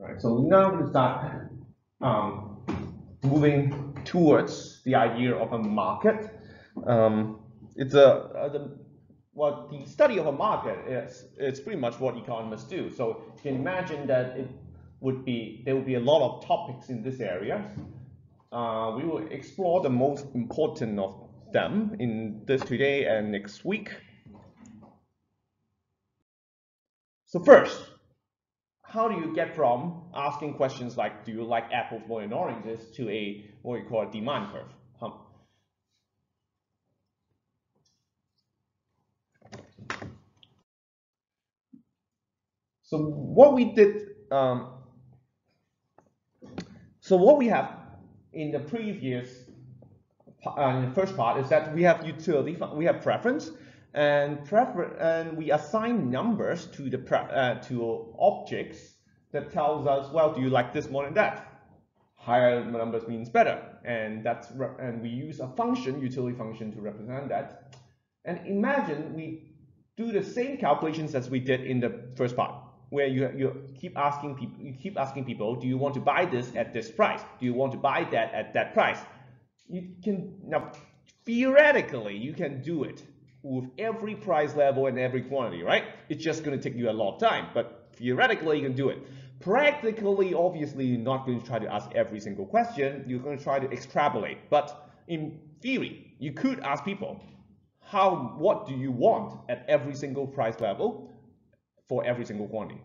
Right. So now we start um, moving towards the idea of a market. Um, it's a, a the, what the study of a market is. It's pretty much what economists do. So you can imagine that it would be there will be a lot of topics in this area. Uh, we will explore the most important of them in this today and next week. So first, how do you get from asking questions like, do you like apples more than oranges, to a what we call a demand curve? Huh? So what we did, um, so what we have in the previous, uh, in the first part is that we have utility, we have preference, and prefer and we assign numbers to the uh, to objects that tells us, well, do you like this more than that? Higher numbers means better, and that's and we use a function, utility function, to represent that. And imagine we do the same calculations as we did in the first part, where you you keep asking people, you keep asking people, do you want to buy this at this price? Do you want to buy that at that price? You can now theoretically you can do it with every price level and every quantity, right? It's just going to take you a lot of time, but theoretically you can do it. Practically, obviously, you're not going to try to ask every single question. You're going to try to extrapolate. But in theory, you could ask people, how, what do you want at every single price level for every single quantity?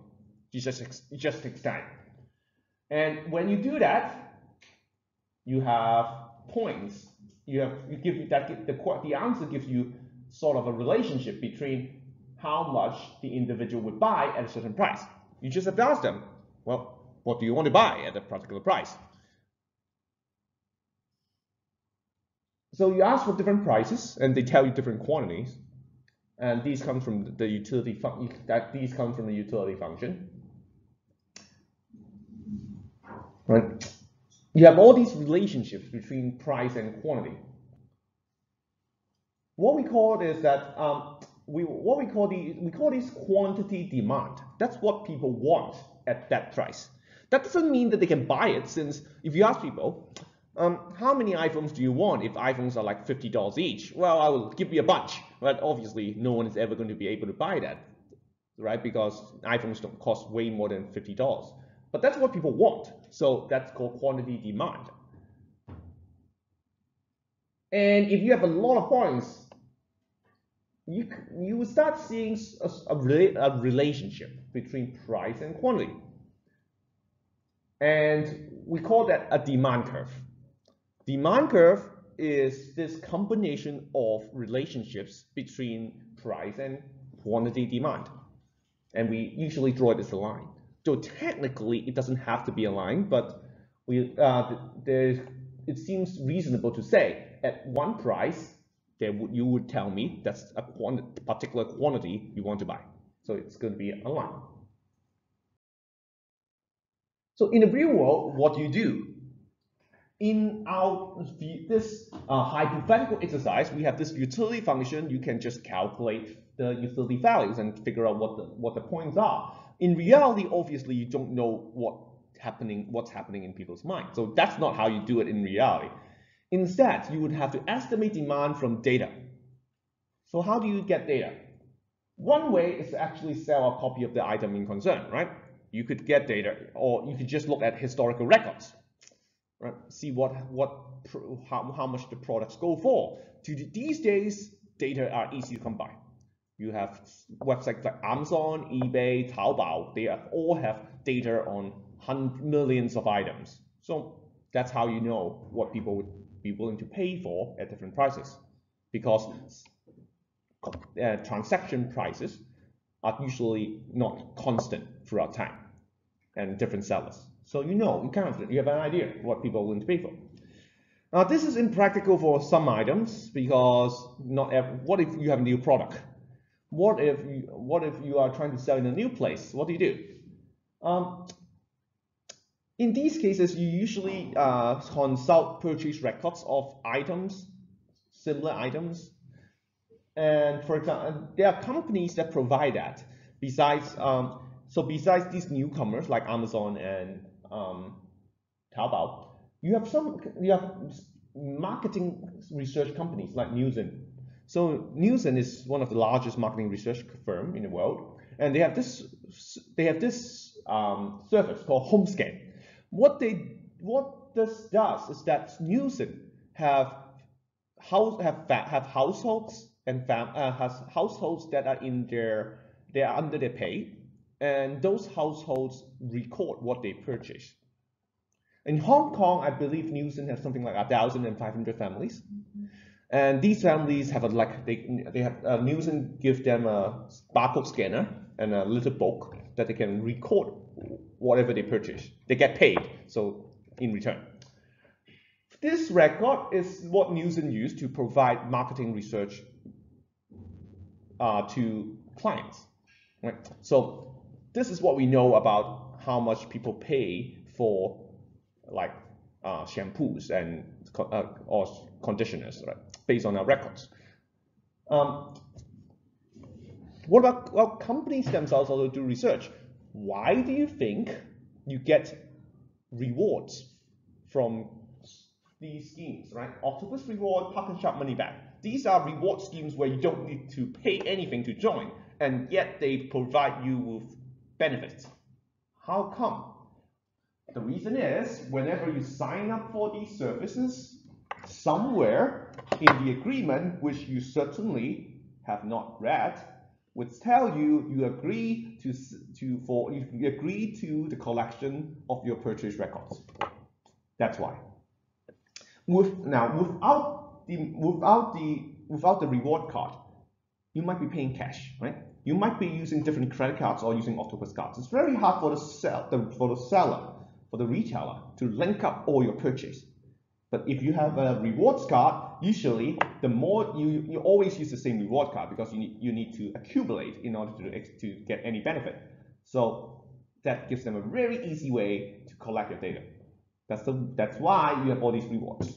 It just, it just takes time. And when you do that, you have points. You have you give that the the answer gives you sort of a relationship between how much the individual would buy at a certain price. You just have to ask them, well, what do you want to buy at a particular price? So you ask for different prices, and they tell you different quantities, and these come from the utility. That these come from the utility function. Right? You have all these relationships between price and quantity. What we call is that um, we what we call the we call this quantity demand. That's what people want at that price. That doesn't mean that they can buy it, since if you ask people, um, how many iPhones do you want if iPhones are like $50 each? Well, I will give you a bunch, but obviously no one is ever going to be able to buy that, right? Because iPhones don't cost way more than $50. But that's what people want, so that's called quantity demand. And if you have a lot of points, you you start seeing a, a, a relationship between price and quantity. And we call that a demand curve. Demand curve is this combination of relationships between price and quantity demand. And we usually draw it as a line. So technically, it doesn't have to be a line, but we uh, there, it seems reasonable to say at one price, you would tell me that's a particular quantity you want to buy. So it's going to be a line. So in the real world, what do you do? In our this uh, hypothetical exercise, we have this utility function. You can just calculate the utility values and figure out what the what the points are. In reality, obviously, you don't know what happening what's happening in people's minds. So that's not how you do it in reality. Instead, you would have to estimate demand from data. So how do you get data? One way is to actually sell a copy of the item in concern, right? You could get data, or you could just look at historical records, right? See what what how, how much the products go for. To these days, data are easy to come by. You have websites like Amazon, eBay, Taobao. They all have data on millions of items. So that's how you know what people would be willing to pay for at different prices because uh, transaction prices are usually not constant throughout time and different sellers. So you know, you kind of you have an idea what people are willing to pay for. Now this is impractical for some items because not what if you have a new product? What if you, what if you are trying to sell in a new place? What do you do? Um, in these cases, you usually uh, consult purchase records of items, similar items. And for example, there are companies that provide that. Besides, um, so besides these newcomers like Amazon and um, Taobao, you have some you have marketing research companies like Nielsen. So Nielsen is one of the largest marketing research firm in the world, and they have this they have this um, service called HomeScan. What they what this does is that Nielsen have house have have households and fam, uh, has households that are in their they are under their pay, and those households record what they purchase. In Hong Kong, I believe Nielsen has something like 1,500 families. And these families have a, like, they, they have, uh, Nielsen give them a barcode scanner and a little book that they can record whatever they purchase. They get paid, so in return. This record is what Nielsen used to provide marketing research uh, to clients. Right? So this is what we know about how much people pay for like uh, shampoos and uh, or conditioners, right? Based on our records. Um, what about well, companies themselves also do research? Why do you think you get rewards from these schemes, right? Octopus reward, ParknShop money back. These are reward schemes where you don't need to pay anything to join, and yet they provide you with benefits. How come? The reason is whenever you sign up for these services, somewhere in the agreement, which you certainly have not read, would tell you you agree to to for you agree to the collection of your purchase records. That's why. With now without the without the without the reward card, you might be paying cash, right? You might be using different credit cards or using Octopus cards. It's very hard for the sell the, for the seller for the retailer to link up all your purchase. But if you have a rewards card, usually the more you, you always use the same reward card because you need, you need to accumulate in order to, to get any benefit. So that gives them a very easy way to collect your data. That's, the, that's why you have all these rewards.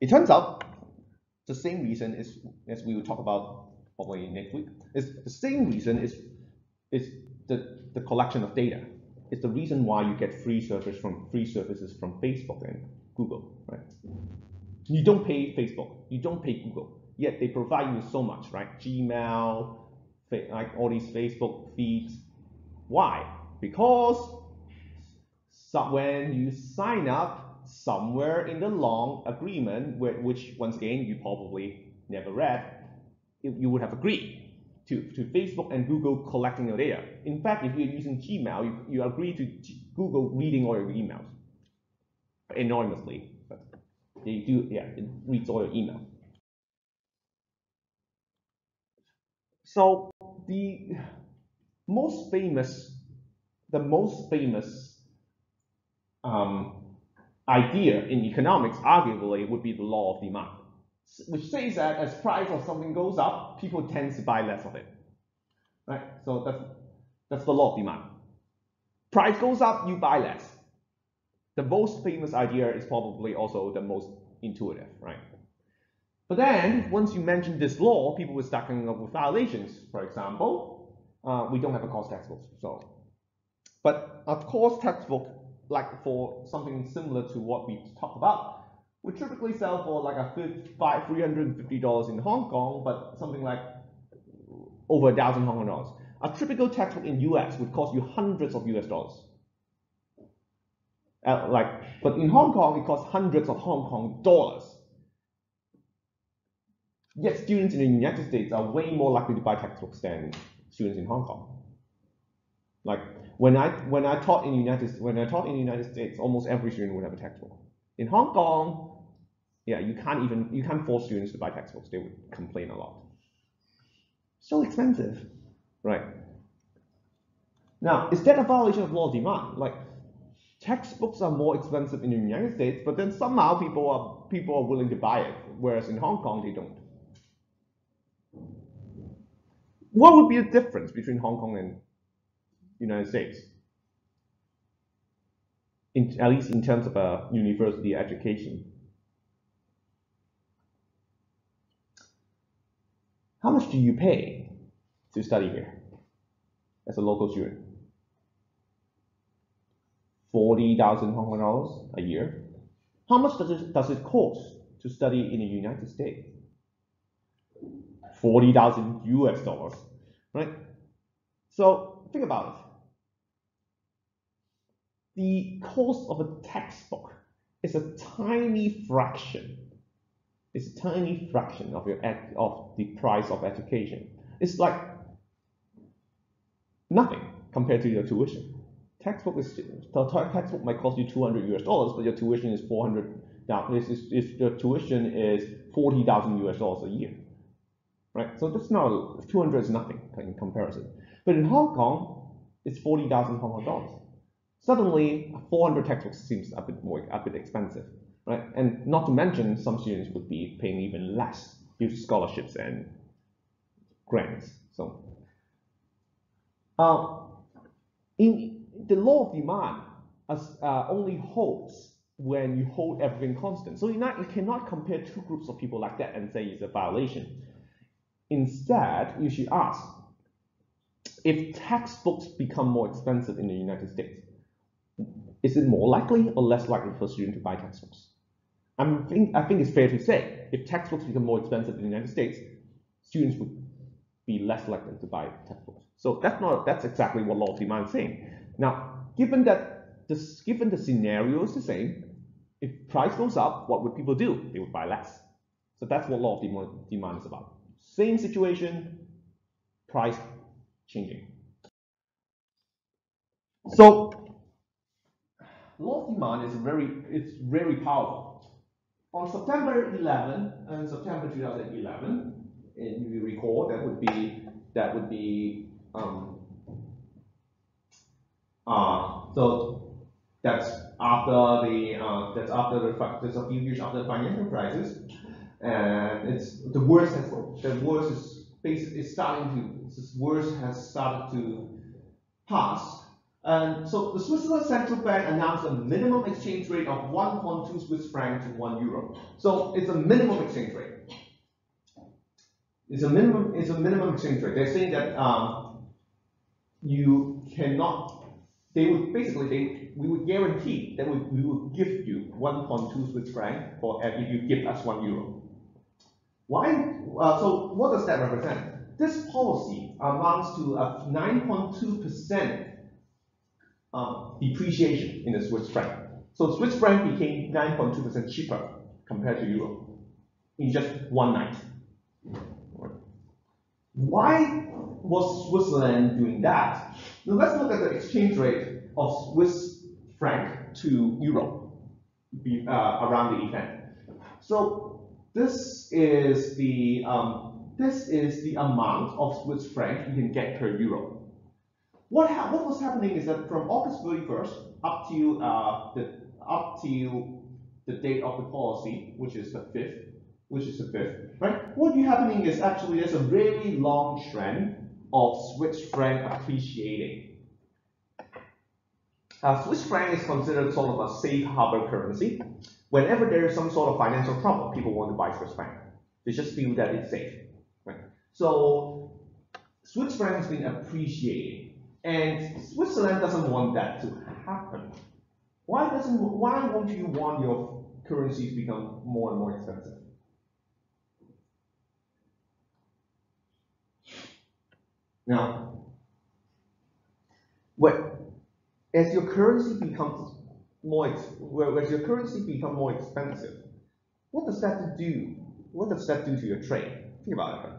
It turns out the same reason is, as we will talk about probably next week, is the same reason is, is the, the collection of data. It's the reason why you get free service from free services from Facebook and Google, right? You don't pay Facebook, you don't pay Google, yet they provide you so much, right? Gmail, like all these Facebook feeds. Why? Because when you sign up somewhere in the long agreement, which once again you probably never read, you would have agreed to, to Facebook and Google collecting your data. In fact, if you're using Gmail, you, you agree to Google reading all your emails anonymously. But they do, yeah, it reads all your email. So the most famous, the most famous um, idea in economics, arguably, would be the law of demand which says that as price of something goes up, people tend to buy less of it. Right? So that's that's the law of demand. Price goes up, you buy less. The most famous idea is probably also the most intuitive, right? But then, once you mention this law, people will start coming up with violations. For example, uh, we don't have a cost textbook, so. But a cost textbook, like for something similar to what we talked about, would typically sell for like a five, $350 in Hong Kong, but something like over a thousand Hong Kong dollars. A typical textbook in US would cost you hundreds of US dollars. Like, but in Hong Kong, it costs hundreds of Hong Kong dollars. Yet students in the United States are way more likely to buy textbooks than students in Hong Kong. Like when I when I taught in United when I taught in the United States, almost every student would have a textbook. In Hong Kong, yeah, you can't even, you can't force students to buy textbooks. They would complain a lot. So expensive, right? Now, is that a violation of law of demand? Like, textbooks are more expensive in the United States, but then somehow people are people are willing to buy it, whereas in Hong Kong they don't. What would be the difference between Hong Kong and United States? In, at least in terms of a university education. How much do you pay to study here? as a local student? 40,000 Hong Kong dollars a year. How much does it, does it cost to study in the United States? 40,000 US dollars, right? So think about it. The cost of a textbook is a tiny fraction. It's a tiny fraction of your of the price of education. It's like nothing compared to your tuition. Textbook is the textbook might cost you 200 US dollars, but your tuition is 400. Now, this is if your tuition is 40,000 US dollars a year, right? So that's not 200 is nothing in comparison. But in Hong Kong, it's 40,000 Hong Kong dollars. Suddenly, 400 textbooks seems a bit more a bit expensive, right? And not to mention, some students would be paying even less due to scholarships and grants. So, uh, in the law of demand as, uh, only holds when you hold everything constant. So you, not, you cannot compare two groups of people like that and say it's a violation. Instead, you should ask, if textbooks become more expensive in the United States, is it more likely or less likely for a student to buy textbooks? I think, I think it's fair to say, if textbooks become more expensive in the United States, students would be less likely to buy textbooks. So that's not that's exactly what law of demand is saying. Now, given that this given the scenario is the same, if price goes up, what would people do? They would buy less. So that's what law of demand, is about. Same situation, price changing. So law of demand is very it's very powerful. On September 11 and September 2011, and you recall that would be that would be um, uh, so that's after the uh, that's after the that's a few years after the financial crisis, and it's the worst has the worst is basically is starting to this worst has started to pass. And so the Switzerland Central Bank announced a minimum exchange rate of 1.2 Swiss franc to 1 euro. So it's a minimum exchange rate. It's a minimum. It's a minimum exchange rate. They're saying that um, you cannot. They would basically they we would guarantee that we, we give you 1.2 Swiss franc for if you give us one euro. Why? Uh, so what does that represent? This policy amounts to a 9.2 percent um, depreciation in the Swiss franc. So Swiss franc became 9.2 percent cheaper compared to euro in just one night. Why was Switzerland doing that? Now let's look at the exchange rate of Swiss franc to euro uh, around the event. So this is the um, this is the amount of Swiss franc you can get per euro. What what was happening is that from August 31st up to uh, the up to the date of the policy, which is the 5th, which is the fifth, right? What is happening is actually there's a very long trend of Swiss franc appreciating. Uh, Swiss franc is considered sort of a safe harbor currency. Whenever there is some sort of financial trouble, people want to buy Swiss franc. They just feel that it's safe, right? So Swiss franc has been appreciating, and Switzerland doesn't want that to happen. Why doesn't? Why won't you want your currency to become more and more expensive? Now, what as your currency becomes more, as your currency become more expensive, what does that do? What does that do to your trade? Think about it.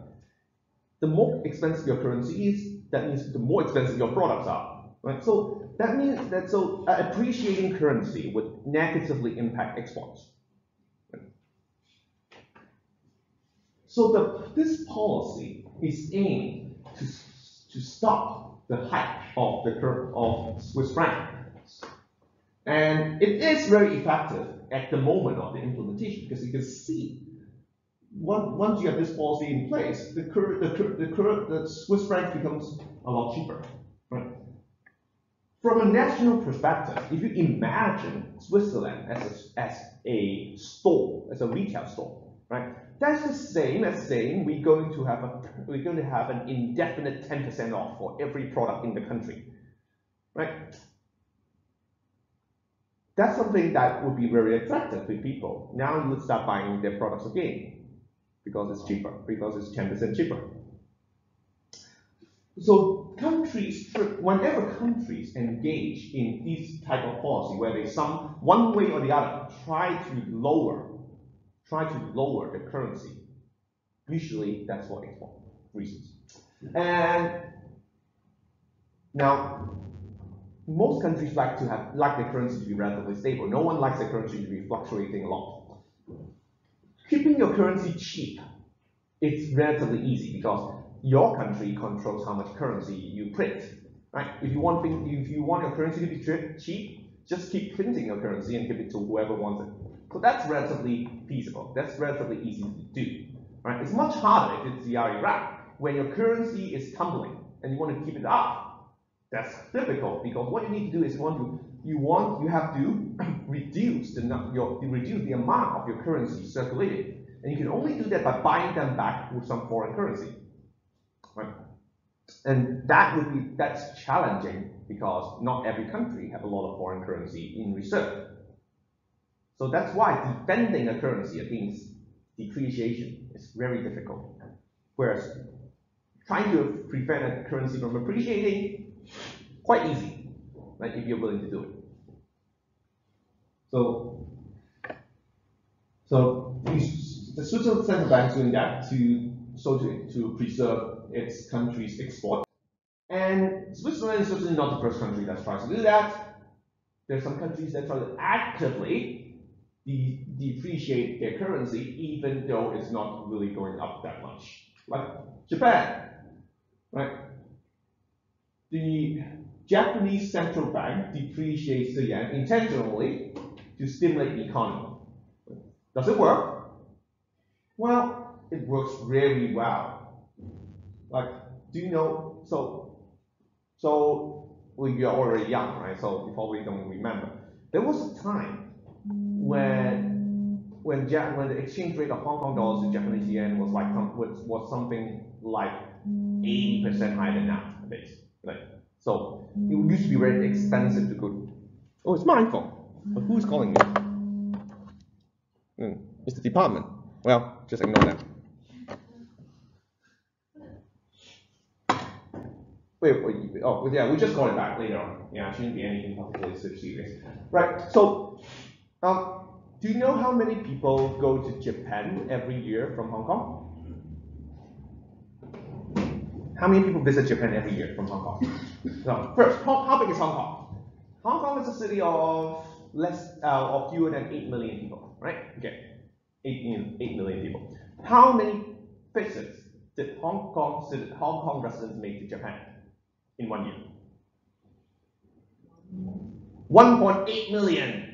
The more expensive your currency is, that means the more expensive your products are. Right? So that means that so uh, appreciating currency would negatively impact exports. So the, this policy is aimed to to stop the hike of the curve of Swiss franc. And it is very effective at the moment of the implementation because you can see once you have this policy in place, the curve, the, the, curve, the Swiss franc becomes a lot cheaper. Right? From a national perspective, if you imagine Switzerland as a, as a store, as a retail store, right? That's the same as saying we're going to have a we're going to have an indefinite 10% off for every product in the country, right? That's something that would be very attractive to people. Now you would start buying their products again because it's cheaper, because it's 10% cheaper. So countries, whenever countries engage in this type of policy where they some one way or the other try to lower, try to lower the currency, usually that's for export reasons. And now most countries like to have like their currency to be relatively stable. No one likes their currency to be fluctuating a lot. Keeping your currency cheap, it's relatively easy because your country controls how much currency you print. Right? If you want if you want your currency to be cheap, just keep printing your currency and give it to whoever wants it. So that's relatively feasible. That's relatively easy to do. Right? It's much harder if it's the Iraq, where your currency is tumbling and you want to keep it up that's difficult because what you need to do is you want to you want you have to reduce the your reduce the amount of your currency circulating, and you can only do that by buying them back with some foreign currency, right? And that would be that's challenging because not every country have a lot of foreign currency in reserve. So that's why defending a currency against depreciation is very difficult. Whereas trying to prevent a currency from appreciating Quite easy, if you're willing to do it. So, so the Switzerland central bank is doing that to so to, to preserve its country's export. And Switzerland is certainly not the first country that tries to do that. There are some countries that try to actively de depreciate their currency, even though it's not really going up that much. Like Japan, right? the Japanese central bank depreciates the yen intentionally to stimulate the economy. Does it work? Well, it works really well. Like, do you know? So, so well, you're already young, right? So you probably don't remember. There was a time when when when the exchange rate of Hong Kong dollars to Japanese yen was like was, was something like 80% higher than now, basically. Like, so it used to be very expensive to go. Oh, it's my phone. But who's calling me? Mm, it's the department. Well, just ignore them. Wait, wait, oh, yeah, we just call it back later on. Yeah, it shouldn't be anything particularly serious. Right, so, um, do you know how many people go to Japan every year from Hong Kong? How many people visit Japan every year from Hong Kong? so first, how, how big is Hong Kong? Hong Kong is a city of less uh, of fewer than 8 million people, right? Okay, 8, 8 million people. How many visits did Hong Kong Hong Kong residents make to Japan in one year? 1.8 million.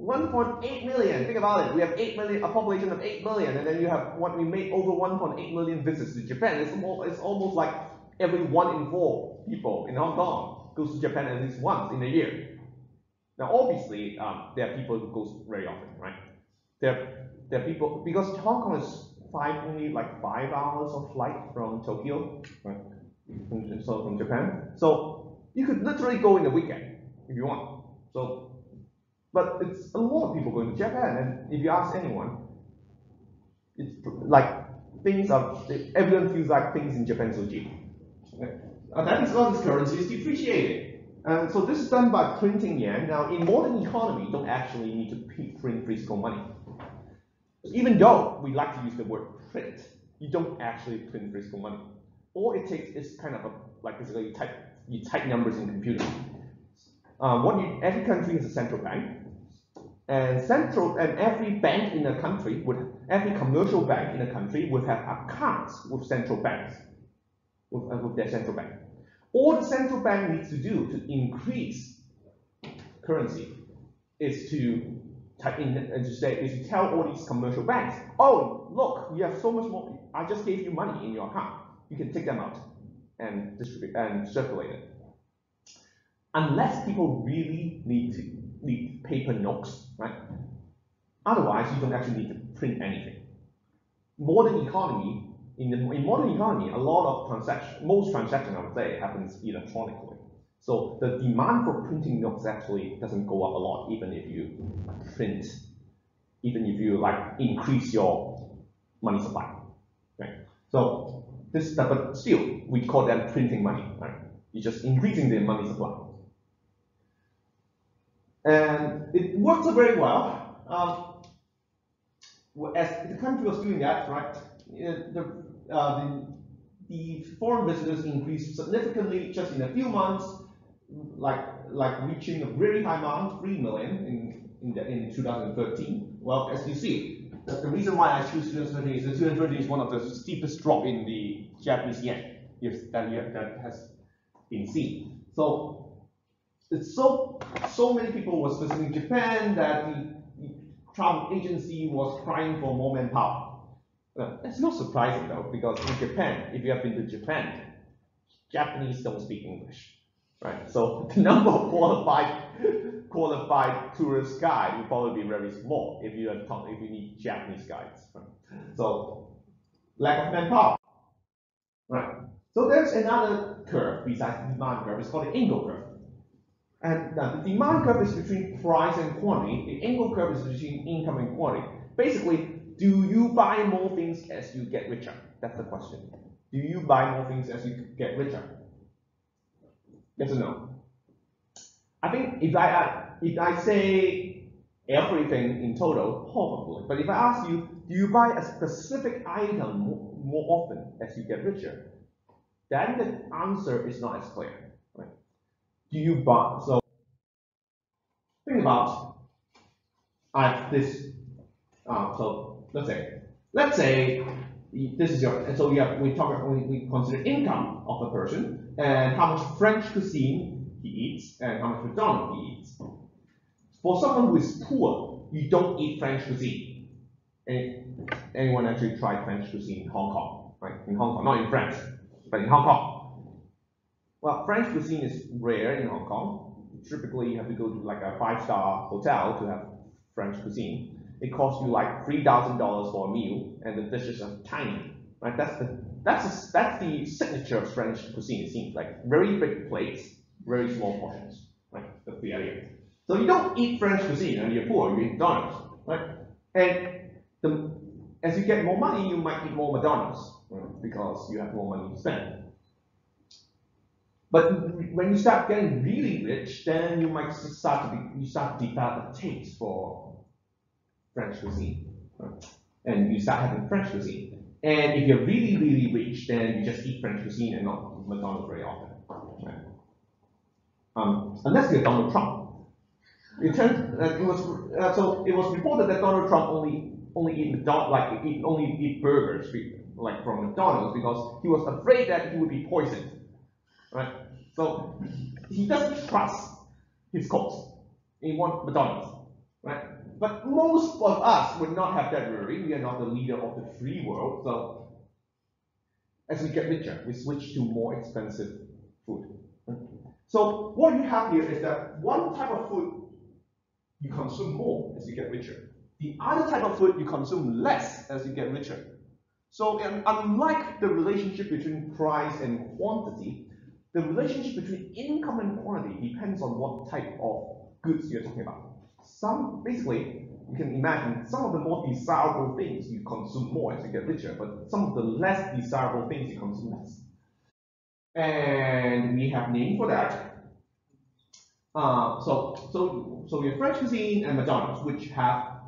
1.8 million. Think about it. We have 8 million, a population of 8 million, and then you have what we made over 1.8 million visits to Japan. It's almost, it's almost like every one in four people in Hong Kong goes to Japan at least once in a year. Now, obviously, um, there are people who goes very often, right? There, there are people because Hong Kong is five only like five hours of flight from Tokyo, right? So from Japan, so you could literally go in the weekend if you want. So but it's a lot of people going to Japan, and if you ask anyone, it's like things are, everyone feels like things in Japan so cheap. And that is because currency is depreciating. And so this is done by printing yen. Now, in modern economy, you don't actually need to print physical money. Even though we like to use the word print, you don't actually print physical money. All it takes is kind of a, like basically you type, you type numbers in computer. Um, what you, every country has a central bank, and central and every bank in a country would every commercial bank in the country would have accounts with central banks, with, uh, with their central bank. All the central bank needs to do to increase currency is to type in and to say is to tell all these commercial banks, oh look, you have so much more. I just gave you money in your account. You can take them out and distribute and circulate it unless people really need to need paper notes, right? Otherwise, you don't actually need to print anything. modern economy, in the in modern economy, a lot of transaction, most transaction I would say happens electronically. So the demand for printing notes actually doesn't go up a lot, even if you print, even if you like increase your money supply, right? So this, but still, we call them printing money, right? You're just increasing the money supply. And it worked very well. Um, as the country was doing that, right, the, uh, the, the foreign visitors increased significantly just in a few months, like like reaching a very high amount, 3 million in, in, the, in 2013. Well, as you see, the, reason why I choose 2013 is that 2013 is one of the steepest drop in the Japanese yen that, that has been seen. So it's so so many people was visiting Japan that the travel agency was crying for more manpower. Uh, it's not surprising though, because in Japan, if you have been to Japan, Japanese don't speak English, right? So the number of qualified qualified tourist guide will probably be very small if you have if you need Japanese guides. Right? So lack of manpower, right? So there's another curve besides demand curve. It's called the Engel curve. And uh, the demand curve is between price and quantity. The Engel curve is between income and quantity. Basically, do you buy more things as you get richer? That's the question. Do you buy more things as you get richer? Yes or no? I think if I if I say everything in total, probably. But if I ask you, do you buy a specific item more, more often as you get richer? Then the answer is not as clear do you buy? So think about I this. Uh, so let's say let's say this is your so we have we talk we, we consider income of a person and how much French cuisine he eats and how much McDonald's he eats. For someone who is poor, you don't eat French cuisine. Any, anyone actually tried French cuisine in Hong Kong, right? In Hong Kong, not in France, but in Hong Kong. Well, French cuisine is rare in Hong Kong. Typically, you have to go to like a five-star hotel to have French cuisine. It costs you like three thousand dollars for a meal, and the dishes are tiny. Right? That's the that's the, that's the signature of French cuisine. It seems like very big plates, very small portions. Right? That's the idea. So you don't eat French cuisine and you're poor. You eat McDonald's, right? And the, as you get more money, you might eat more McDonald's right? because you have more money to spend. But when you start getting really rich, then you might start to be, you start to develop a taste for French cuisine, and you start having French cuisine. And if you're really, really rich, then you just eat French cuisine and not McDonald's very often. Um, unless you're Donald Trump. It turns uh, it was uh, so it was reported that Donald Trump only only eat McDonald's like eat, only eat burgers like from McDonald's because he was afraid that he would be poisoned right? So he doesn't trust his cooks in one McDonald's, right? But most of us would not have that worry. We are not the leader of the free world. So as we get richer, we switch to more expensive food. So what you have here is that one type of food you consume more as you get richer. The other type of food you consume less as you get richer. So unlike the relationship between price and quantity, the relationship between income and quantity depends on what type of goods you're talking about. Some, basically, you can imagine some of the more desirable things you consume more as you get richer, but some of the less desirable things you consume less. And we have name for that. Uh, so, so, so we have French cuisine and McDonald's, which have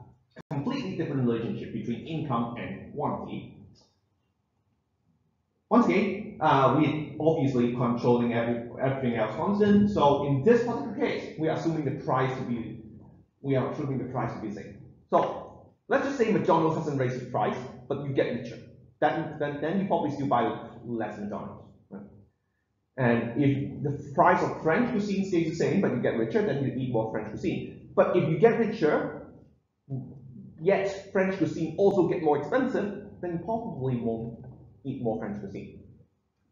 completely different relationship between income and quantity. Once again, uh, we obviously controlling every, everything else constant. So in this particular case, we are assuming the price to be, we are assuming the price to be same. So let's just say McDonald's hasn't raised the price, but you get richer. Then, then, then you probably still buy less McDonald's. And if the price of French cuisine stays the same, but you get richer, then you eat more French cuisine. But if you get richer, yet French cuisine also get more expensive, then probably won't eat more French cuisine.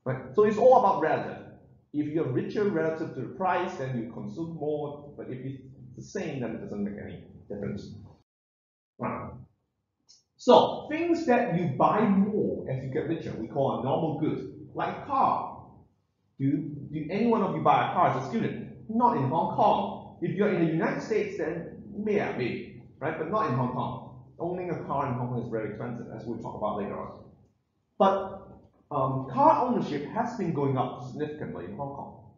Right? So it's all about relative. If you're richer relative to the price, then you consume more. But if it's the same, then it doesn't make any difference. Right. So things that you buy more as you get richer, we call a normal good, like car. Do, do any one of you buy a car as a student? Not in Hong Kong. If you're in the United States, then yeah, maybe, right? But not in Hong Kong. Owning a car in Hong Kong is very expensive, as we'll talk about later on. But um, car ownership has been going up significantly in Hong Kong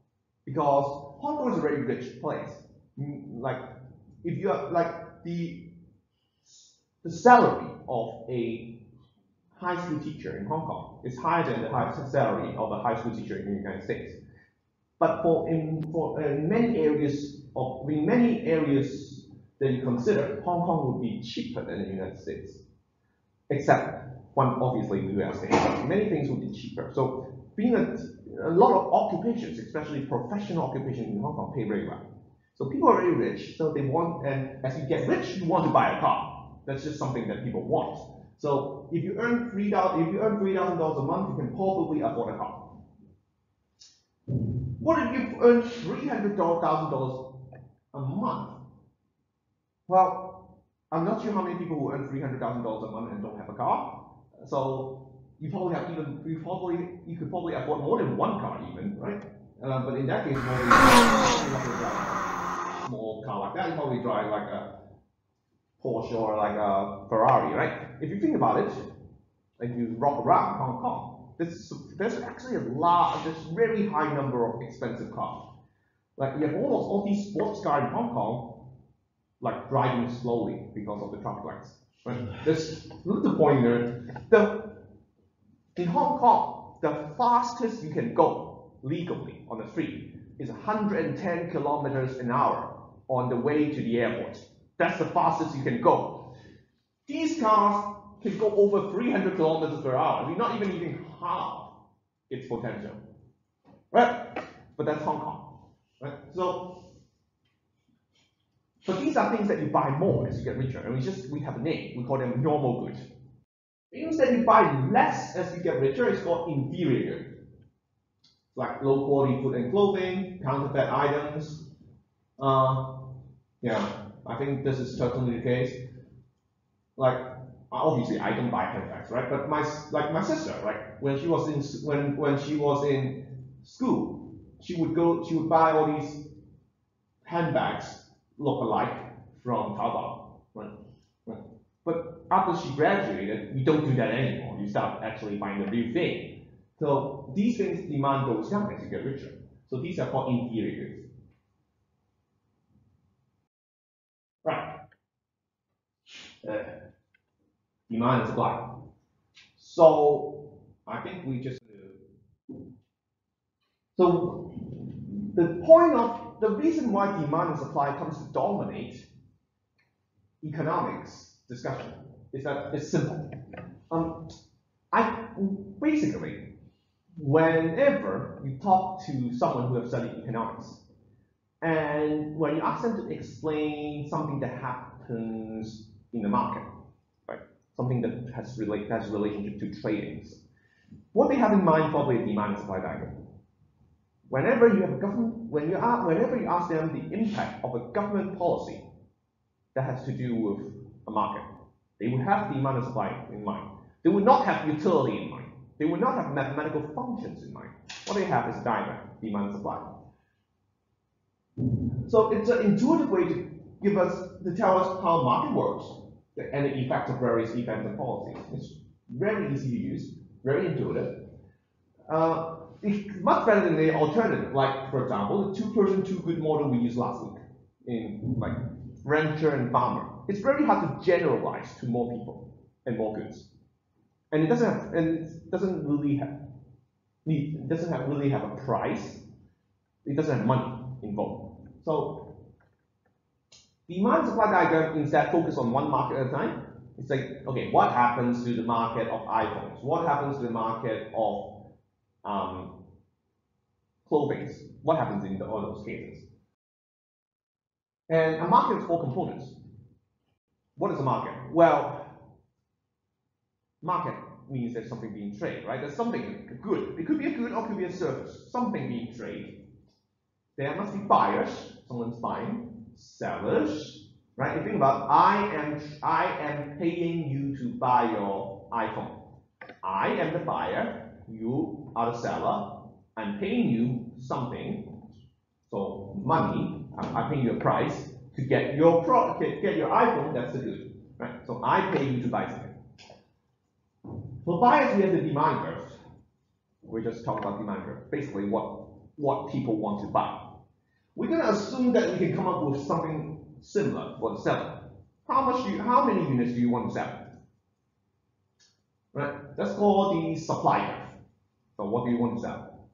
because Hong Kong is a very rich place. Mm, like, if you are like the the salary of a high school teacher in Hong Kong is higher than the high salary of a high school teacher in the United States. But for in for uh, many areas of in many areas that you consider, Hong Kong would be cheaper than the United States, except one obviously the US. Many things would be cheaper. So being a, a lot of occupations, especially professional occupations in Hong Kong, pay very well. So people are very rich, so they want, and as you get rich, you want to buy a car. That's just something that people want. So if you earn three thousand, if you earn three thousand dollars a month, you can probably afford a car. What if you earn three hundred thousand dollars a month? Well, I'm not sure how many people who earn three hundred thousand dollars a month and don't have a car. So you probably have even you probably you could probably afford more than one car even, right? Uh, but in that case, small car like that, you probably drive like a Porsche or like a Ferrari, right? If you think about it, like you rock around Hong Kong, there's, there's actually a lot, there's very high number of expensive cars. Like you have almost all these sports cars in Hong Kong, like driving slowly because of the traffic lights. Right? This little pointer, the in Hong Kong, the fastest you can go legally on the street is 110 kilometers an hour on the way to the airport. That's the fastest you can go. These cars can go over 300 kilometers per hour. We're not even even half its potential. Right? But that's Hong Kong. Right? So, but these are things that you buy more as you get richer. And we just we have a name. We call them normal goods. Things that you buy less as you get richer is called inferior. Like low quality food and clothing, counterfeit items, uh, yeah, I think this is certainly the case. Like, obviously, I don't buy handbags, right? But my like my sister, like when she was in when when she was in school, she would go, she would buy all these handbags look alike from Taobao, right? right? But after she graduated, we don't do that anymore. You start actually buying the real thing. So these things demand goes down as you get richer. So these are called inferior goods. uh, demand and supply. So I think we just so the point of the reason why demand and supply comes to dominate economics discussion is that it's simple. Um, I basically whenever you talk to someone who has studied economics, and when you ask them to explain something that happens in the market, right? Something that has relate has relationship to tradings. What they have in mind probably a demand and supply diagram. Whenever you have a government, when you are, whenever you ask them the impact of a government policy that has to do with a market, they would have demand and supply in mind. They would not have utility in mind. They would not have mathematical functions in mind. What they have is diagram, demand and supply. So it's an intuitive way to give us to tell us how market works and the effects of various events and policies. It's very easy to use, very intuitive. Uh, it's much better than the alternative, like for example, the two-person, two-good model we used last week in like rancher and farmer. It's very hard to generalize to more people and more goods, and it doesn't have, and it doesn't really have, it doesn't have really have a price. It doesn't have money involved. So Demand supply diagram instead focus on one market at a time. It's like, okay, what happens to the market of iPhones? What happens to the market of um, clothing? What happens in the, all those cases? And a market is four components. What is a market? Well, market means there's something being traded, right? There's something good. It could be a good or it could be a service. Something being traded. There must be buyers. Someone's buying sellers, right? You think about I am I am paying you to buy your iPhone. I am the buyer, you are the seller. I'm paying you something, so money. I'm, I'm paying you a price to get your pro get, your iPhone. That's the good, right? So I pay you to buy something. For buyers, we have the demand curve. We just talked about demand curve. Basically, what what people want to buy. We're going to assume that we can come up with something similar for the seller. How much do you, how many units do you want to sell? Right? That's called the supply. So what do you want to sell?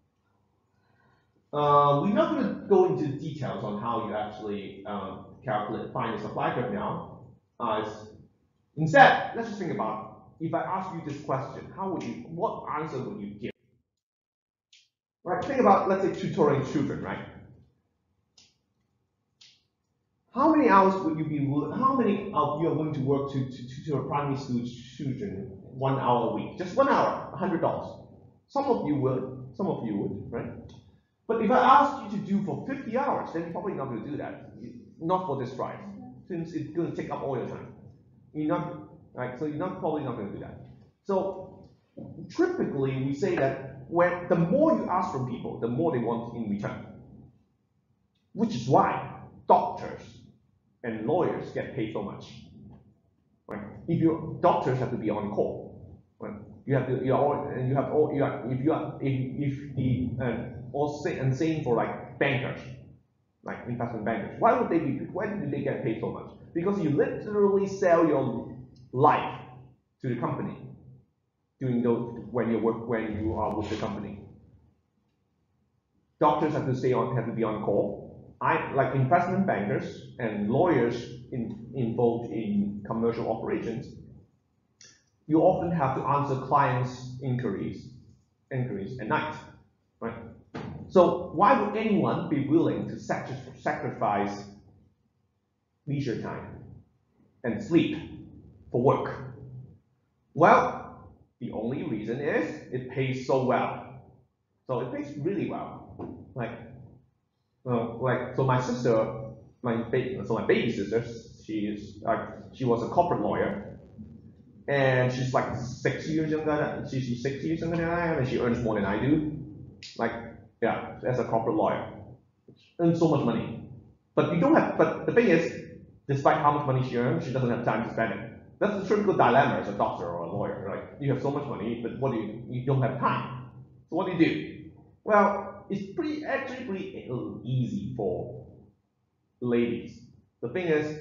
Uh, we're not going to go into details on how you actually um, calculate, find the supply curve now. Uh, instead, let's just think about if I ask you this question, how would you, what answer would you give? Right, think about, let's say, tutoring children, right? How many hours would you be, how many of you are willing to work to, to, to tutor primary school children one hour a week? Just one hour, $100. Some of you will, some of you would, right? But if I asked you to do for 50 hours, then you're probably not going to do that. Not for this price, since it's going to take up all your time. You're not, right? So you're not probably not going to do that. So typically, we say that when the more you ask from people, the more they want in return. Which is why doctors and lawyers get paid so much. Right? If your doctors have to be on call, right? You have to you all, you have all you are if you are if, if the uh, all say and same for like bankers, like investment bankers. Why would they be why do they get paid so much? Because you literally sell your life to the company doing those when you work when you are with the company. Doctors have to stay on have to be on call. I like investment bankers and lawyers in, involved in commercial operations. You often have to answer clients' inquiries, inquiries at night, right? So why would anyone be willing to sacrifice leisure time and sleep for work? Well, the only reason is it pays so well. So it pays really well. Like, uh, like so my sister, my baby, so my baby sister, she is like she was a corporate lawyer, and she's like six years younger. Than, she's six years younger than I am, and she earns more than I do. Like, yeah, as a corporate lawyer, earns so much money. But you don't have. But the thing is, despite how much money she earns, she doesn't have time to spend it. That's the typical dilemma as a doctor or a lawyer, right? You have so much money, but what do you, you don't have time. So what do you do? Well, it's pretty, actually pretty easy for ladies. The thing is,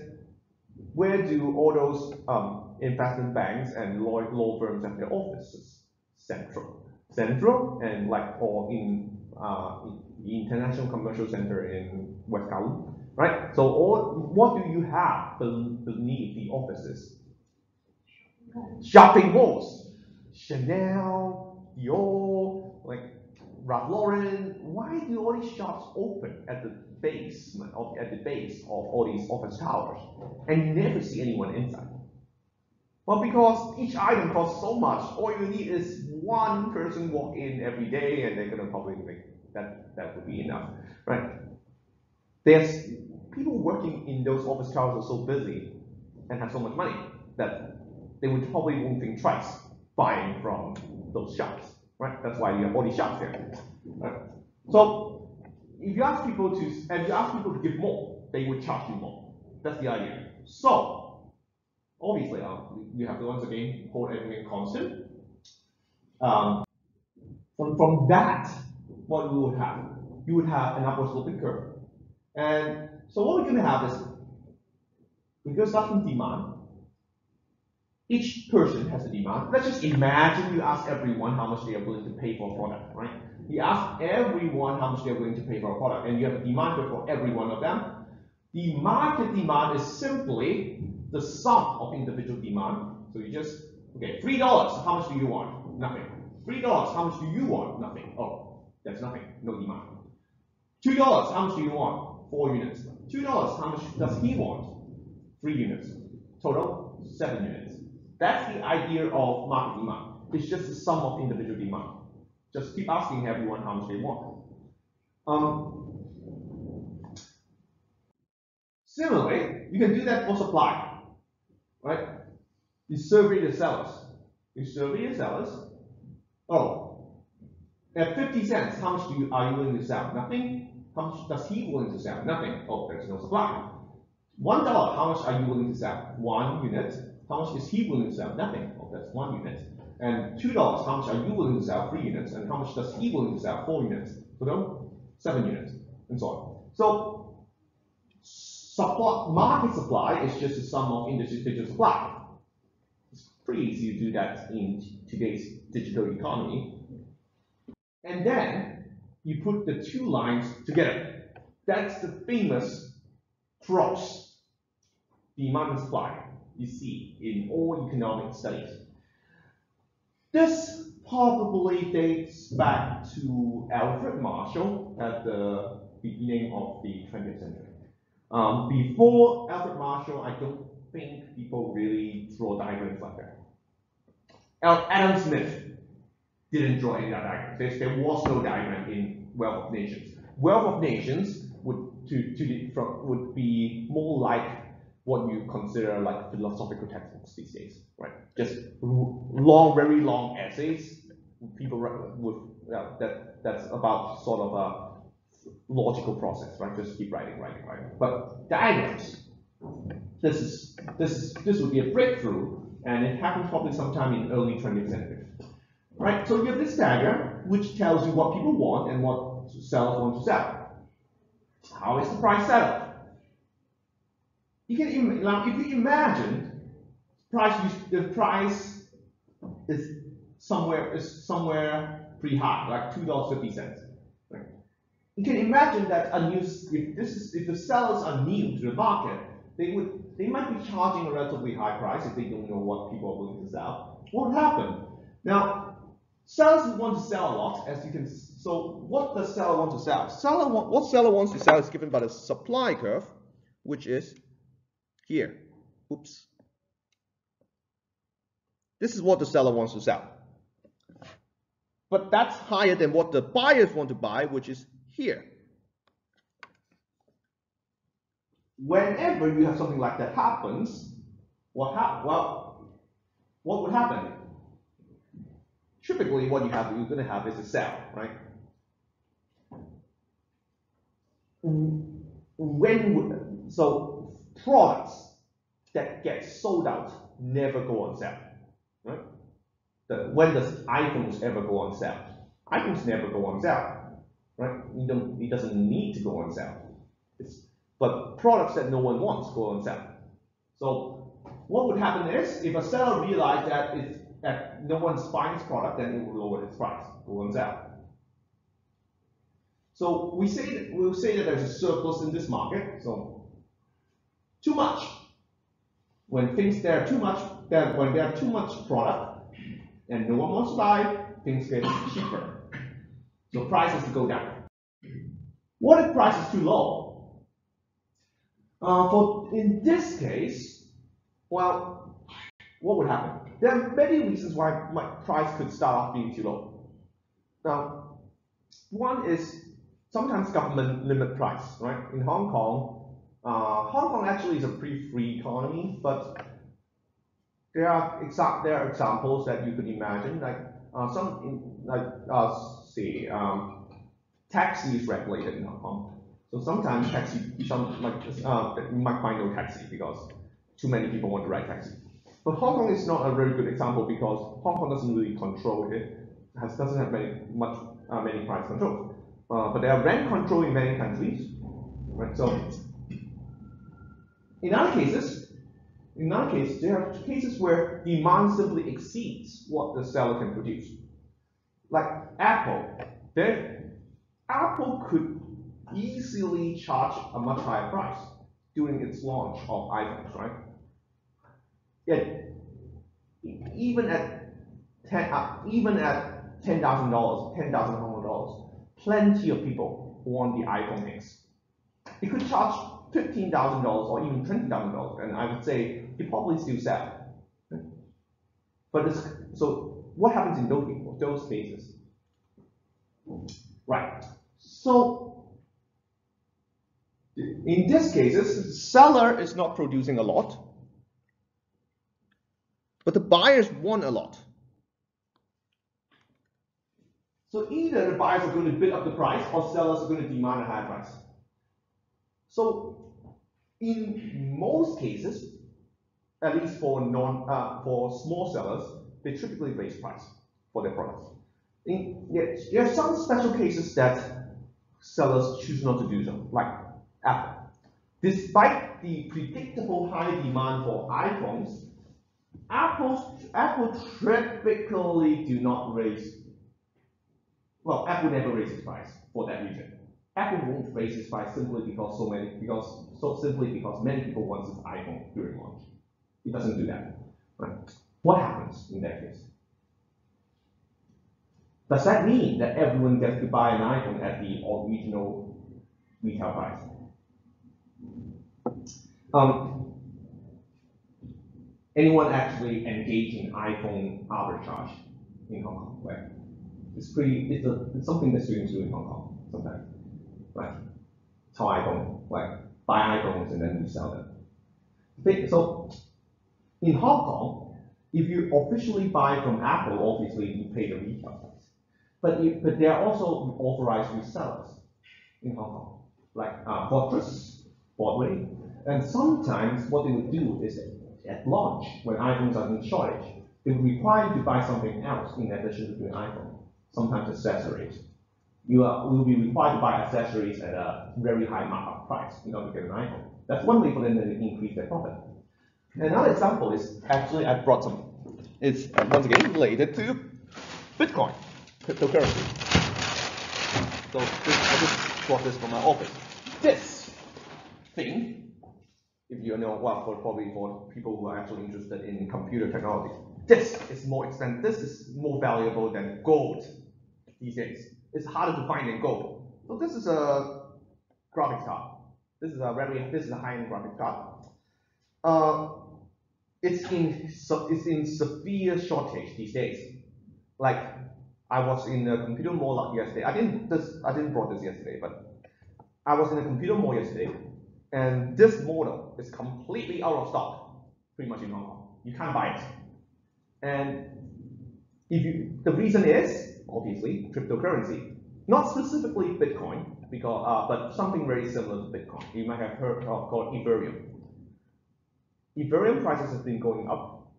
where do all those um, investment banks and law, law firms have their offices? Central. Central and like, or in, uh, the International Commercial Center in West Kowloon, right? So all, what do you have beneath the offices? shopping malls, Chanel, Dior, like Ralph Lauren. Why do all these shops open at the basement of at the base of all these office towers, and you never see anyone inside? Well, because each item costs so much, all you need is one person walk in every day, and they're gonna probably make that that would be enough, right? There's people working in those office towers are so busy and have so much money that they would probably won't think twice buying from those shops, right? That's why you have all these shops there. Right? So if you ask people to, and you ask people to give more, they would charge you more. That's the idea. So obviously, uh, we have to once again hold everything constant. Um, from, from that, what you would have? You would have an upward sloping curve. And so what we're going to have is, to start from demand, each person has a demand. Let's just imagine you ask everyone how much they are willing to pay for a product, right? You ask everyone how much they are willing to pay for a product, and you have a demand for every one of them. The market demand is simply the sum of individual demand. So you just, okay, $3, how much do you want? Nothing. $3, how much do you want? Nothing. Oh, that's nothing, no demand. $2, how much do you want? Four units. $2, how much does he want? Three units. Total, seven units. That's the idea of market demand. It's just the sum of individual demand. Just keep asking everyone how much they want. Um, Similarly, you can do that for supply, right? You survey the sellers. You survey the sellers. Oh, at 50 cents, how much do you, are you willing to sell? Nothing. How much does he willing to sell? Nothing. Oh, there's no supply. One dollar, how much are you willing to sell? One unit. How much is he willing to sell? Nothing. Oh, that's one unit. And two dollars, how much are you willing to sell? Three units. And how much does he willing to sell? Four units. So no, seven units, and so on. So supply, market supply is just a sum of individual supply. It's pretty easy to do that in today's digital economy. And then you put the two lines together. That's the famous cross demand and supply you see in all economic studies. This probably dates back to Alfred Marshall at the beginning of the 20th century. Um, before Alfred Marshall, I don't think people really draw diagrams like that. Adam Smith didn't draw any diagrams. There, was no diagram in Wealth of Nations. Wealth of Nations would to, to from, would be more like what you consider like philosophical textbooks these days, right? Just long, very long essays. People with that that's about sort of a logical process, right? Just keep writing, writing, writing. But diagrams, this is this is this would be a breakthrough, and it happened probably sometime in early 20th century. Right, so you have this diagram which tells you what people want and what sellers want to sell. How is the price set up? You can now if you imagine price the price is somewhere is somewhere pretty high, like two dollars fifty cents. You can imagine that a new if this is if the sellers are new to the market, they would they might be charging a relatively high price if they don't know what people are willing to sell. What would happen? Now, sellers want to sell a lot, as you can. So, what does seller want to sell? Seller want, what seller wants to sell is given by the supply curve, which is here. Oops. This is what the seller wants to sell. But that's higher than what the buyers want to buy, which is here. Whenever you have something like that happens, what hap well, what would happen? Typically, what you have you're going to have is a sell, right? When would, so products that get sold out never go on sale, right? The, when does iPhones ever go on sale? iPhones never go on sale, right? It doesn't need to go on sale. It's, but products that no one wants go on sale. So what would happen is if a seller realized that it's that no one's buying this product, then it will lower its price, go on sale. So we say that we'll say that there's a surplus in this market. So too much. When things there are too much, when there are too much product and no one wants to buy, things get cheaper. So prices go down. What if price is too low? Uh, for in this case, well, what would happen? There are many reasons why my price could start off being too low. Now, one is sometimes government limit price, right? In Hong Kong, uh, Hong Kong actually is a pretty free economy, but there are exa there are examples that you could imagine, like uh, some in, like uh, say um, taxi is regulated in Hong Kong. So sometimes taxi, some like uh, you might find no taxi because too many people want to ride taxi. But Hong Kong is not a very good example because Hong Kong doesn't really control it, has doesn't have many much uh, many price control. Uh, but there are rent control in many countries, right? So in other cases, in other cases, there are cases where demand simply exceeds what the seller can produce. Like Apple, then Apple could easily charge a much higher price during its launch of iPhones, right? Yet, even at ten, uh, even at ten thousand dollars, ten thousand dollars, plenty of people want the iPhone X. It could charge $15,000 or even $20,000, and I would say you probably still sell. But it's, so what happens in those, those cases? Right. So In this case, seller is not producing a lot, but the buyers want a lot. So either the buyers are going to bid up the price or sellers are going to demand a high price. So in most cases, at least for non uh, for small sellers, they typically raise price for their products. In, there are some special cases that sellers choose not to do so, like Apple. Despite the predictable high demand for iPhones, Apple's, Apple typically do not raise, well, Apple never raises price for that reason. Apple won't raise its price simply because so many, because so simply because many people want this iPhone during launch. It doesn't do that. Right? What happens in that case? Does that mean that everyone gets to buy an iPhone at the original retail price? Um, anyone actually engage in iPhone arbitrage in Hong Kong? Right? It's pretty. It's a. It's something that students do in Hong Kong sometimes. Right? Sell iPhone, like buy iPhones and then resell them. So in Hong Kong, if you officially buy from Apple, obviously you pay the retail price. But, if, but there are also authorized resellers in Hong Kong, like uh, Fortress, Broadway, and sometimes what they would do is at launch, when iPhones are in shortage, they would require you to buy something else in addition to an iPhone, sometimes accessories. You are, will be required to buy accessories at a very high markup price in order to get an iPhone. That's one way for them to increase their profit. Another example is actually I brought some. It's once again related to Bitcoin, cryptocurrency. So this, I just brought this from my office. This thing, if you know, well, for probably for people who are actually interested in computer technology, this is more expensive. This is more valuable than gold these days. It's harder to find than gold. So this is a graphics card. This is a very this is a high-end graphics card. Uh, it's in it's in severe shortage these days. Like I was in a computer mall yesterday. I didn't this I didn't brought this yesterday, but I was in a computer mall yesterday, and this model is completely out of stock, pretty much in Hong Kong. You can't buy it. And if you the reason is obviously cryptocurrency, not specifically Bitcoin, because uh, but something very similar to Bitcoin. You might have heard of called Ethereum. Ethereum prices have been going up,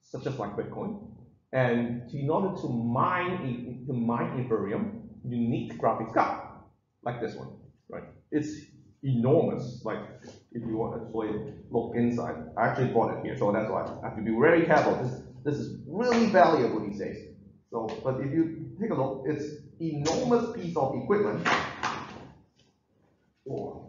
such as like Bitcoin. And in order to mine to mine Ethereum, you need graphics card, like this one, right? It's enormous. Like if you want to look inside, I actually bought it here, so that's why I have to be very careful. This this is really valuable these days. So, but if you take a look, it's enormous piece of equipment. Oh.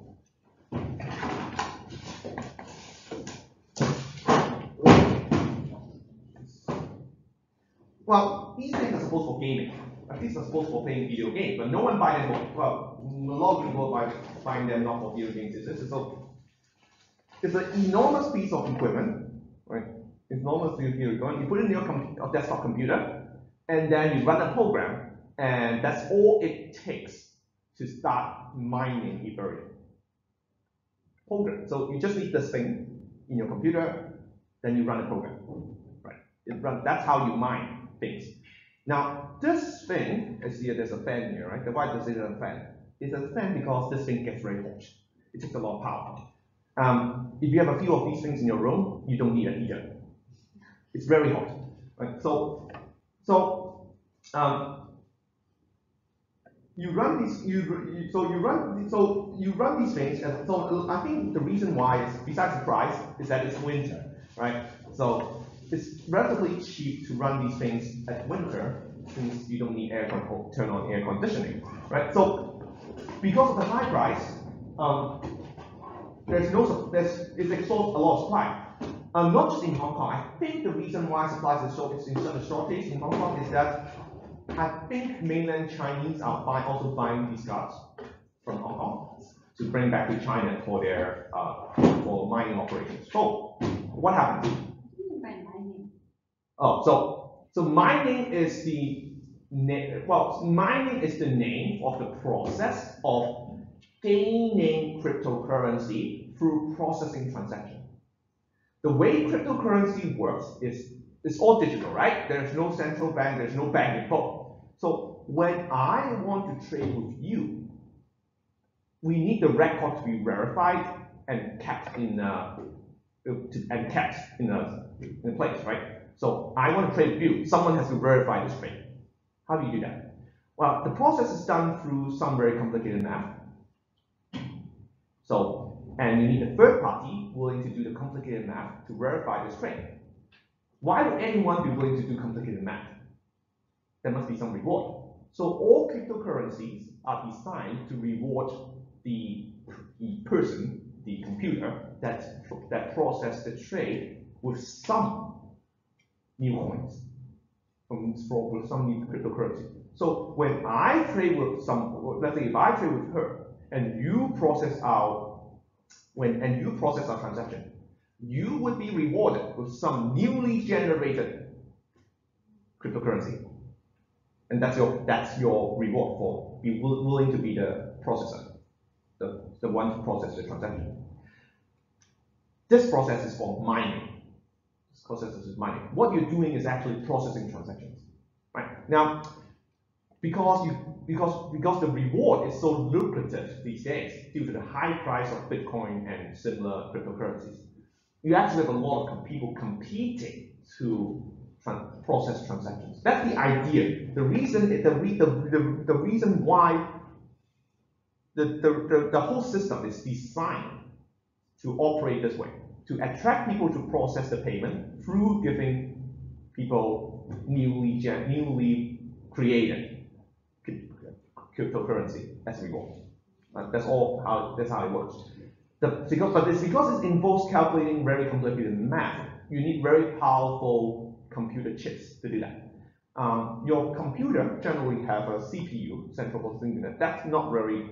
Well, these things are supposed for gaming. At least are supposed for playing video games, but no one buy them for, well, a lot of people buy, buying them not for video games. It's, it's, so, it's an enormous piece of equipment, right? It's Enormous piece of equipment. You put it in your, com desktop computer, and then you run a program, and that's all it takes to start mining Ethereum. Program. So you just need this thing in your computer, then you run a program. Right? Run, that's how you mine things. Now, this thing, as here, there's a fan here, right? Why does it a fan? It's a fan because this thing gets very hot. It takes a lot of power. Um, if you have a few of these things in your room, you don't need a heater. It's very hot, right? So, so um, you run these, you, so you run, so you run these things, and so I think the reason why, is, besides the price, is that it's winter, right? So it's relatively cheap to run these things at winter since you don't need air con turn on air conditioning, right? So because of the high price, um, there's no there's it's exhaust a lot of supply. Um, not just in Hong Kong. I think the reason why supplies is so in such a shortage in Hong Kong is that I think mainland Chinese are buy, also buying these cars from Hong Kong to bring back to China for their uh, for mining operations. So what happened? Oh, so so mining is the well, mining is the name of the process of gaining cryptocurrency through processing transaction. The way cryptocurrency works is it's all digital, right? There's no central bank, there's no bank involved. So when I want to trade with you, we need the record to be verified and kept in uh, and kept in a, in a place, right? So I want to trade you. Someone has to verify this trade. How do you do that? Well, the process is done through some very complicated math. So, and you need a third party willing to do the complicated math to verify this trade. Why would anyone be willing to do complicated math? There must be some reward. So all cryptocurrencies are designed to reward the, the person, the computer, that, that processed the trade with some new coins, from, with some new cryptocurrency. So when I trade with some, let's say if I trade with her, and you process our, when, and you process our transaction, you would be rewarded with some newly generated cryptocurrency. And that's your, that's your reward for being willing to be the processor, the, the one to process the transaction. This process is called mining. This is mining. What you're doing is actually processing transactions. Right? Now, because you because because the reward is so lucrative these days due to the high price of Bitcoin and similar cryptocurrencies, you actually have a lot of people competing to process transactions. That's the idea. The reason the, the, the, the reason why the, the, the, the whole system is designed to operate this way, to attract people to process the payment through giving people newly newly created cryptocurrency as reward. Uh, that's all how that's how it works. The, because, but it's because it involves calculating very complicated math. You need very powerful computer chips to do that. Um, your computer generally have a CPU, central processing unit. That's not very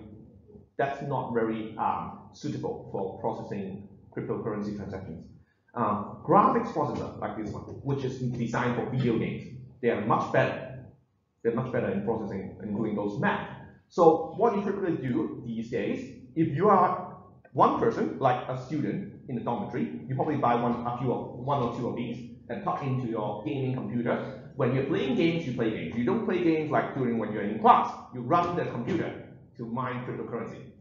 that's not very um, suitable for processing cryptocurrency transactions. Um, graphics processor like this one, which is designed for video games, they are much better. They're much better in processing and doing those math. So what you typically do these days, if you are one person, like a student in the dormitory, you probably buy one, a few of, one or two of these and plug into your gaming computer. When you're playing games, you play games. You don't play games like during when you're in class. You run the computer to mine cryptocurrency.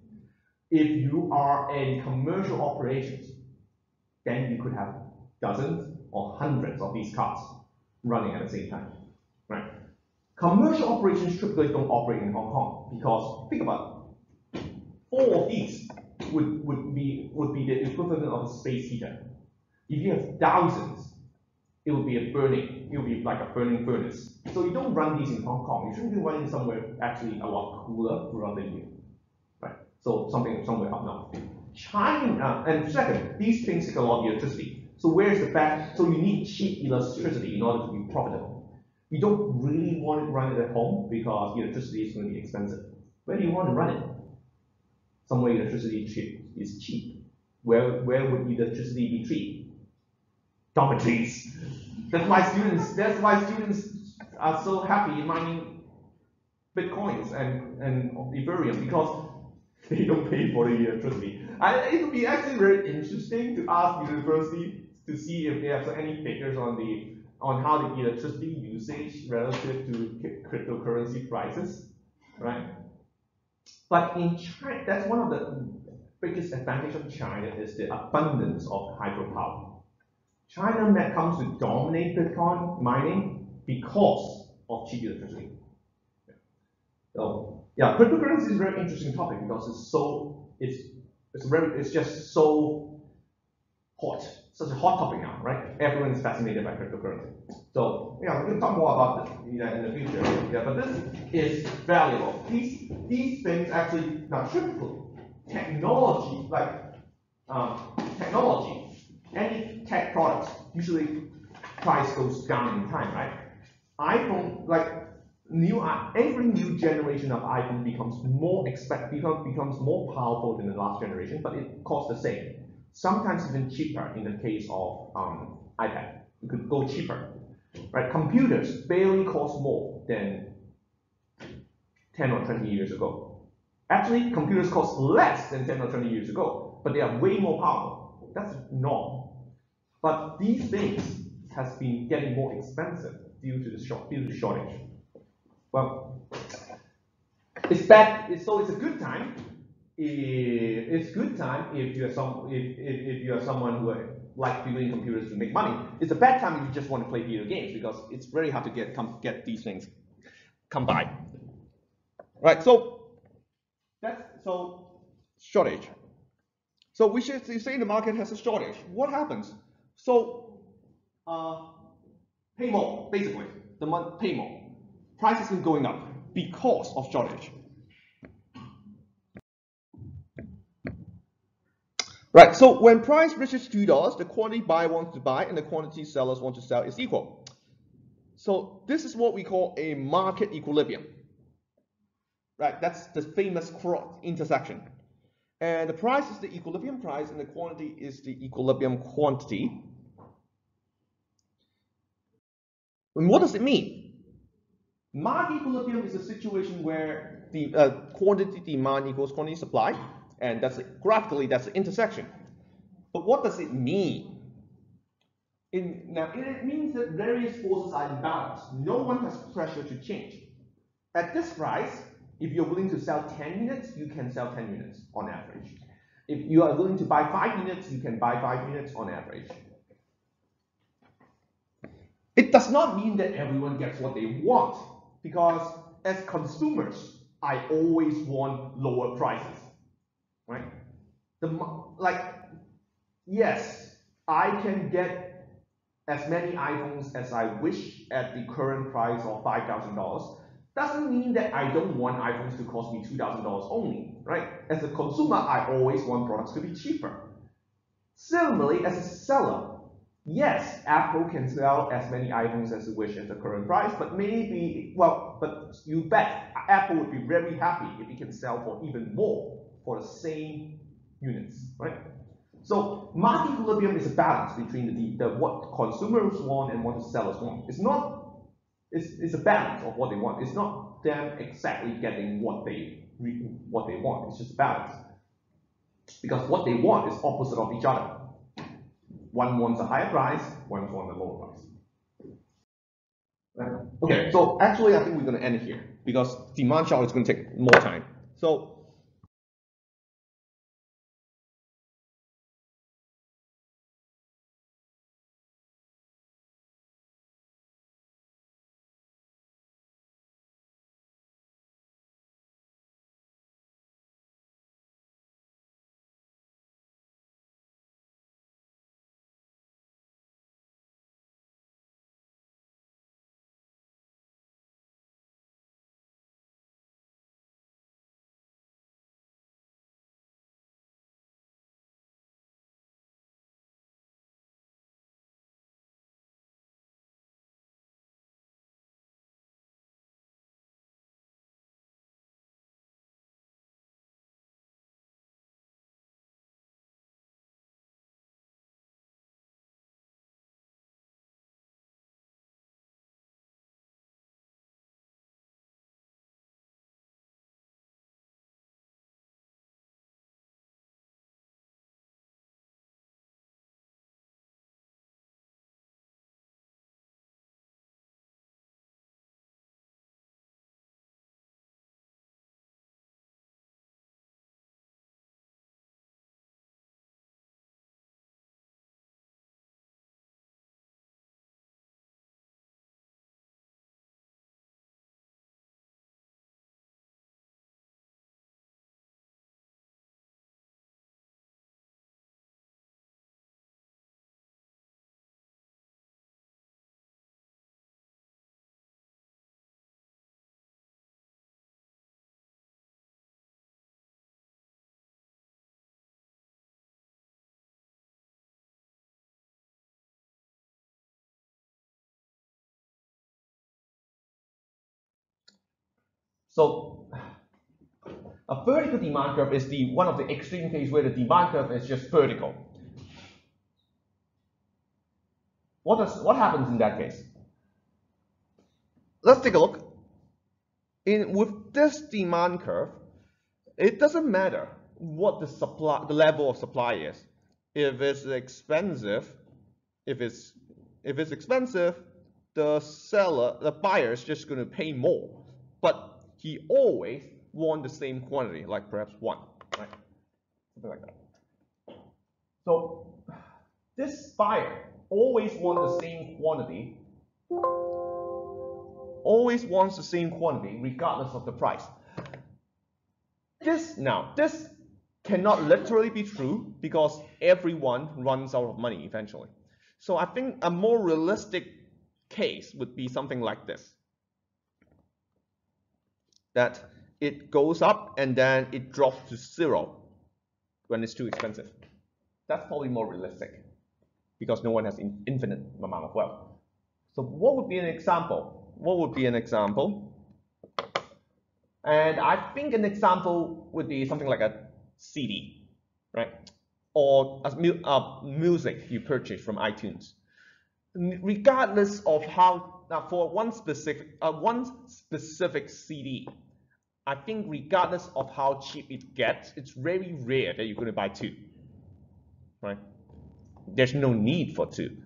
If you are in commercial operations, then you could have dozens or hundreds of these cards running at the same time, right? Commercial operations typically don't operate in Hong Kong because think about. Four of these would, would be would be the equivalent of a space heater. If you have thousands, it would be a burning, it would be like a burning furnace. So you don't run these in Hong Kong. You shouldn't be running somewhere actually a lot cooler throughout the year. So something somewhere up north. China and second, these things take a lot of electricity. So where's the best? So you need cheap electricity in order to be profitable. You don't really want to run it at home because electricity is going to be expensive. Where do you want to run it? Somewhere electricity cheap, is cheap. Where, where would electricity be cheap? Dormitories. That's why students. That's why students are so happy mining bitcoins and and Ethereum because they don't pay for the electricity. I, it would be actually very interesting to ask university to see if they have any figures on the on how the electricity usage relative to cryptocurrency prices, right? But in China, that's one of the biggest advantage of China is the abundance of hydropower. China comes to dominate Bitcoin mining because of cheap electricity. So yeah, cryptocurrency is a very interesting topic because it's so it's it's very it's just so hot such a hot topic now, right? Everyone is fascinated by cryptocurrency. So yeah, going to talk more about this you know, in the future. Yeah, but this is valuable. These these things actually now typically technology like um, technology, any tech products usually price goes down in time, right? iPhone like new every new generation of iPhone becomes more expect becomes becomes more powerful than the last generation, but it costs the same sometimes even cheaper in the case of um, iPad. You could go cheaper. Right? Computers barely cost more than 10 or 20 years ago. Actually, computers cost less than 10 or 20 years ago, but they are way more powerful. That's normal. But these things has been getting more expensive due to the short, due to the shortage. Well, it's bad. So it's a good time. It's good time if you are some if, if, if you are someone who like building computers to make money. It's a bad time if you just want to play video games because it's very hard to get come get these things come by. Right. So that's so shortage. So we should say the market has a shortage. What happens? So uh, pay more basically. The month pay more. Price has been going up because of shortage. Right, so when price reaches $2, the quantity buyer wants to buy and the quantity sellers want to sell is equal. So this is what we call a market equilibrium. Right, that's the famous cross intersection. And the price is the equilibrium price and the quantity is the equilibrium quantity. And what does it mean? Market equilibrium is a situation where the uh, quantity demand equals quantity supply and that's graphically that's the intersection. But what does it mean? In, now it means that various forces are in balance. No one has pressure to change. At this price, if you're willing to sell 10 units, you can sell 10 units on average. If you are willing to buy 5 units, you can buy 5 units on average. It does not mean that everyone gets what they want, because as consumers, I always want lower prices right? The like, yes, I can get as many iPhones as I wish at the current price of five thousand dollars. Doesn't mean that I don't want iPhones to cost me two thousand dollars only, right? As a consumer, I always want products to be cheaper. Similarly, as a seller, yes, Apple can sell as many iPhones as it wish at the current price, but maybe, well, but you bet Apple would be very happy if it can sell for even more for the same units, right? So market equilibrium is a balance between the, the what consumers want and what the sellers want. It's not, it's, it's a balance of what they want. It's not them exactly getting what they what they want. It's just a balance. Because what they want is opposite of each other. One wants a higher price, one wants a lower price. Okay, so actually I think we're going to end here because demand shock is going to take more time. So So a vertical demand curve is the one of the extreme cases where the demand curve is just vertical. What does what happens in that case? Let's take a look. In with this demand curve, it doesn't matter what the supply, the level of supply is. If it's expensive, if it's if it's expensive, the seller, the buyer is just going to pay more, he always want the same quantity, like perhaps one, right? Something like that. So this buyer always want the same quantity, always wants the same quantity regardless of the price. This now, this cannot literally be true because everyone runs out of money eventually. So I think a more realistic case would be something like this. That it goes up and then it drops to zero when it's too expensive. That's probably more realistic because no one has in infinite amount of wealth. So what would be an example? What would be an example? And I think an example would be something like a CD, right? Or a mu uh, music you purchase from iTunes. Regardless of how, now for one specific, uh, one specific CD, I think regardless of how cheap it gets, it's very rare that you're going to buy two, right? There's no need for two.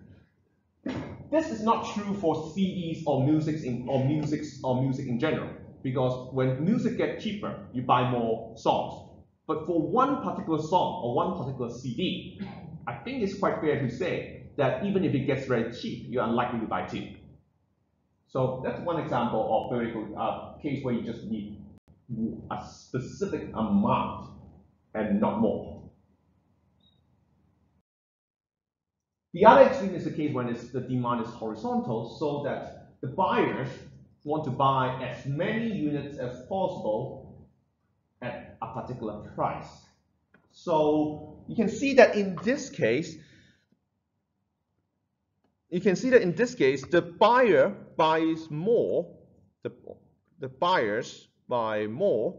This is not true for CDs or music in or music or music in general, because when music gets cheaper, you buy more songs. But for one particular song or one particular CD, I think it's quite fair to say that even if it gets very cheap, you're unlikely to buy two. So that's one example of good uh, case where you just need a specific amount and not more. The other extreme is the case when the demand is horizontal, so that the buyers want to buy as many units as possible at a particular price. So you can see that in this case, you can see that in this case, the buyer buys more, the, the buyers buy more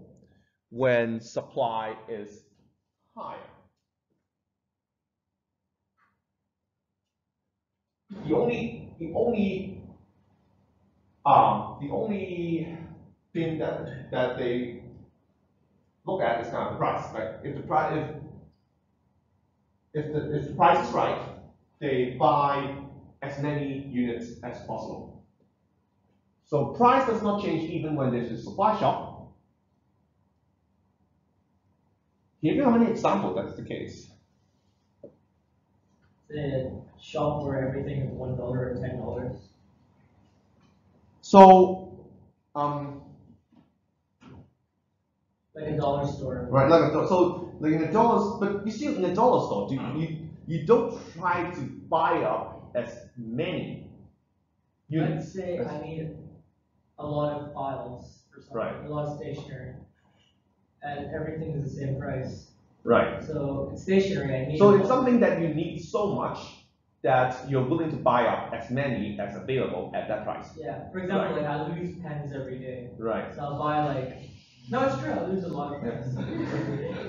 when supply is higher. the only the only um, the only thing that that they look at is kind of the price, right? If the price if if the if the price is right, they buy as many units as possible. So price does not change even when there's a supply shock. Can you have any example that's the case? The shop where everything is one dollar or ten dollars? So, um, like a dollar store. Right, like a dollar. so like in a dollar, but you see in a dollar store, do you you don't try to buy up as many units. Let's say I need a lot of files or something, right. a lot of stationery, and everything is the same price. Right. So it's need. So it's something that you need so much that you're willing to buy up as many as available at that price. Yeah. For example, right. like I lose pens every day. Right. So I'll buy like. No, it's true. I lose a lot of pens.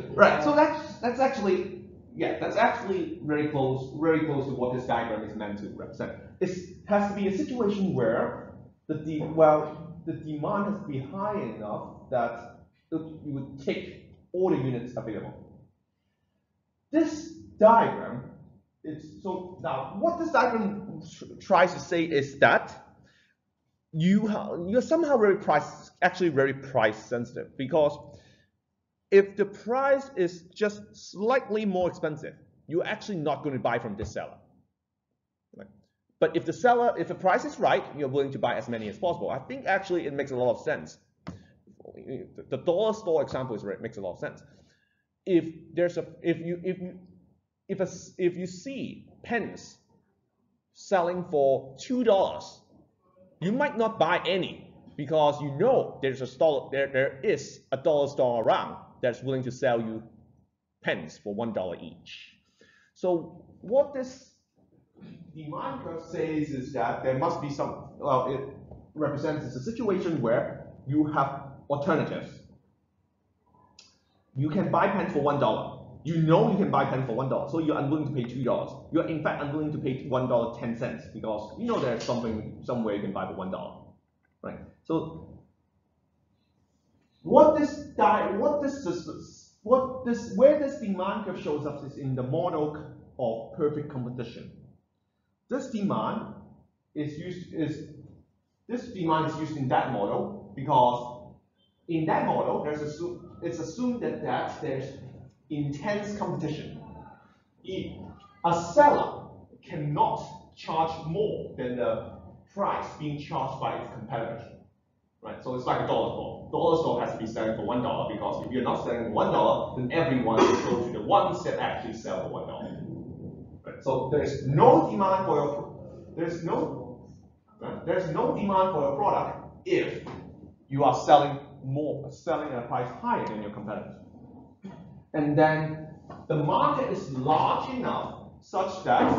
right. So that's that's actually yeah, that's actually very close, very close to what this diagram is meant to represent. It has to be a situation where the de well the demand has to be high enough that it, you would take all the units available. This diagram is so now what this diagram tries to say is that you you're somehow very price actually very price sensitive because if the price is just slightly more expensive, you're actually not going to buy from this seller. But if the seller, if the price is right, you're willing to buy as many as possible. I think actually it makes a lot of sense. The dollar store example is where it makes a lot of sense. If there's a, if you, if if a, if you see pens selling for two dollars, you might not buy any because you know there's a store, there, there is a dollar store around that's willing to sell you pens for one dollar each. So what this demand curve says is that there must be some, well, it represents a situation where you have alternatives. You can buy pens for one dollar. You know you can buy pen for one dollar, so you're unwilling to pay two dollars. You're in fact unwilling to pay one dollar ten cents because you know there's something somewhere you can buy for one dollar, right? So what this di what this what this where this demand curve shows up is in the model of perfect competition. This demand is used is this demand is used in that model because in that model there's assume it's assumed that, that there's intense competition. If a seller cannot charge more than the price being charged by its competitors. Right? So it's like a dollar store. Dollar store has to be selling for one dollar because if you're not selling one dollar, then everyone will go to the ones that actually sell for one dollar. So there's no demand for your there's no right? there's no demand for a product if you are selling more selling at a price higher than your competitors. And then the market is large enough such that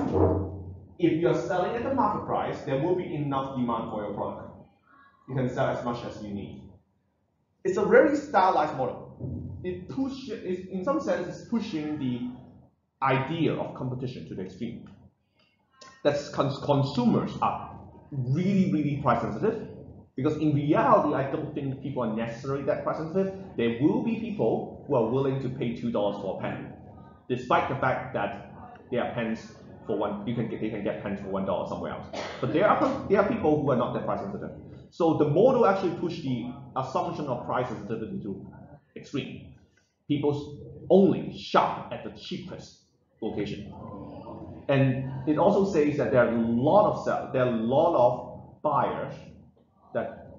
if you're selling at the market price, there will be enough demand for your product. You can sell as much as you need. It's a very stylized model. It push, in some sense, it's pushing the idea of competition to the extreme. That cons consumers are really, really price sensitive. Because in reality, I don't think people are necessarily that price sensitive. There will be people who are willing to pay two dollars for a pen, despite the fact that there are pens for one, you can get, they can get pens for one dollar somewhere else. But there are there are people who are not that price sensitive. So the model actually pushed the assumption of price sensitivity to extreme. People only shop at the cheapest location. And it also says that there are a lot of sell, there are a lot of buyers that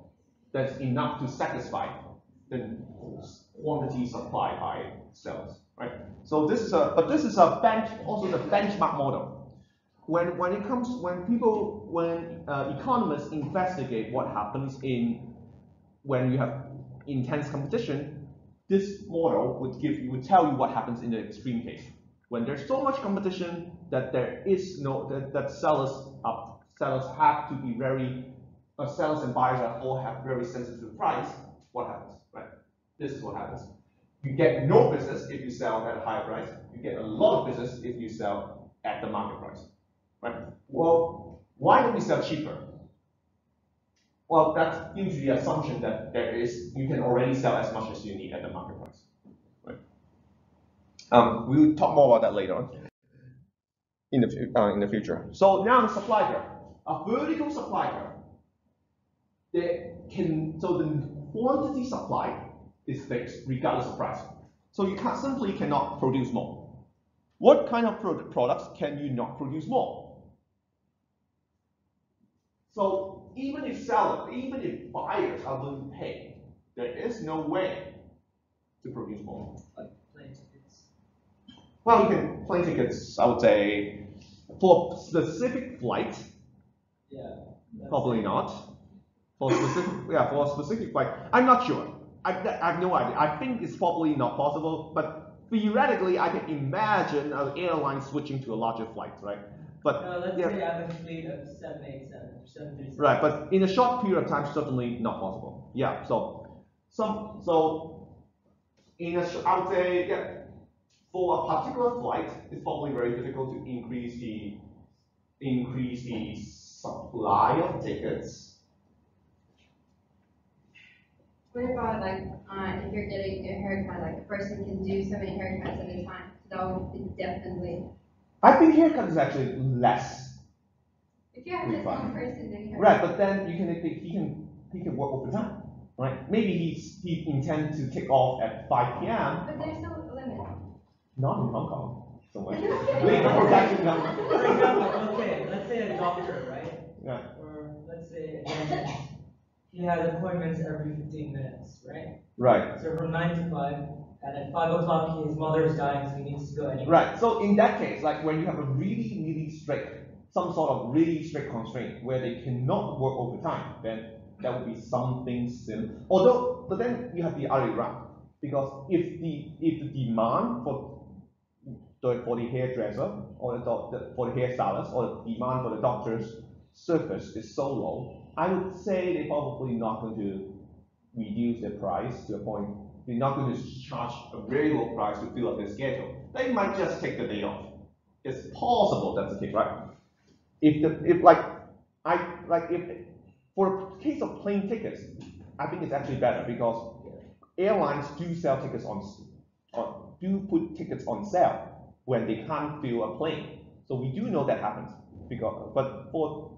that's enough to satisfy the quantity supplied by sellers, right? So this is a, but this is a bench, also the benchmark model when, when it comes, when people, when uh, economists investigate what happens in, when you have intense competition, this model would give you, would tell you what happens in the extreme case. When there's so much competition that there is no, that, that sellers, are, sellers have to be very, uh, sellers and buyers are all have very sensitive price, what happens, right? This is what happens. You get no business if you sell at a higher price. You get a lot of business if you sell at the market price. Right? Well, why don't we sell cheaper? Well, that gives you the assumption that there is you can already sell as much as you need at the market? Um, we'll talk more about that later on in the uh, in the future. So now the supply a vertical supply. There can so the quantity supplied is fixed regardless of price. So you can't, simply cannot produce more. What kind of products can you not produce more? So even if sellers, even if buyers are willing to pay, there is no way to produce more. Like. Well, you can plane tickets. I would say for specific flight. Yeah. Probably not. For specific, yeah, for a specific flight, I'm not sure. I, I have no idea. I think it's probably not possible, but theoretically, I can imagine an airline switching to a larger flight, right? But uh, let's yeah. say I have a fleet of 787 737. Right, but in a short period of time, certainly not possible. Yeah, so some so in a I would say yeah, for a particular flight, it's probably very difficult to increase the increase the supply of tickets. What about like uh, if you're getting a haircut, like a person can do so many haircuts at a time? That would definitely I think haircut is actually less. If you have just one person doing haircut. Right, but then you can he can he can work overtime, right? Maybe he's he intends to take off at 5 p.m. But there's. Not in Hong Kong. So much. For example, okay, let's say a doctor, right? Yeah. Or let's say a dentist. He has appointments every 15 minutes, right? Right. So from 9 to 5, and at 5 o'clock his mother is dying, so he needs to go anyway. Right, so in that case, like when you have a really, really strict, some sort of really strict constraint where they cannot work overtime, then that would be something similar. Although, but then you have the other route, because if the if the demand for the, for the hairdresser or the, the for the hairstylist or the demand for the doctor's service is so low, I would say they're probably not going to reduce their price to a point they're not going to charge a very low price to fill up their schedule. They might just take the day off. It's possible that's the case, right? If the if like I like if for a case of plane tickets, I think it's actually better because airlines do sell tickets on, on do put tickets on sale when they can't fill a plane. So we do know that happens. Because, but for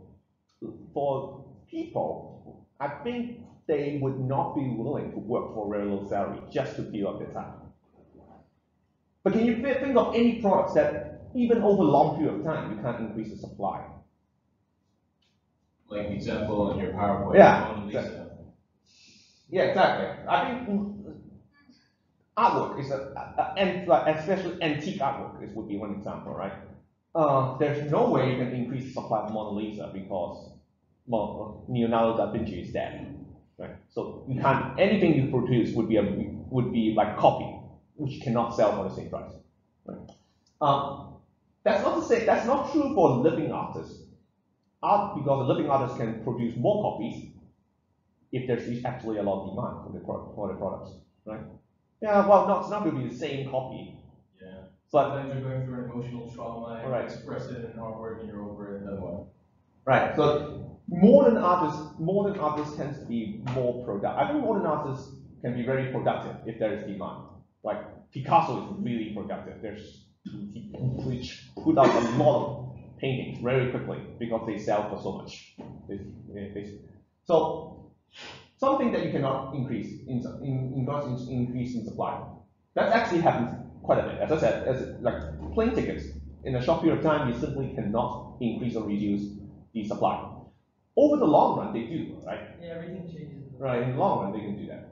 for people, I think they would not be willing to work for a very low salary just to fill up their time. But can you think of any products that even over a long period of time you can't increase the supply? Like the example in your PowerPoint. Yeah, exactly. Yeah, exactly. I think artwork is a, a, a like especially antique artwork is would be one example, right? Uh, there's no way you can increase the supply of Mona Lisa because well, Leonardo da Vinci is dead, right? So you can't anything you produce would be a would be like copy, which cannot sell for the same price, right? Um, that's not to say that's not true for living artists. Art because a living artist can produce more copies if there's actually a lot of demand for the for the products, right? Yeah, well, no, it's not going to be the same copy, Yeah. but Sometimes you're going through an emotional trauma and Right. express it in artwork and you're over it, then what? right. So modern artists, modern artists tends to be more productive. I think modern artists can be very productive if there is demand. Like Picasso is really productive. There's which put out a lot of paintings very quickly because they sell for so much. They- so something that you cannot increase in in, in, in increase in supply. That actually happens quite a bit. As I said, as like plane tickets, in a short period of time, you simply cannot increase or reduce the supply. Over the long run, they do, right? Yeah, everything changes. Right, in the long run, they can do that.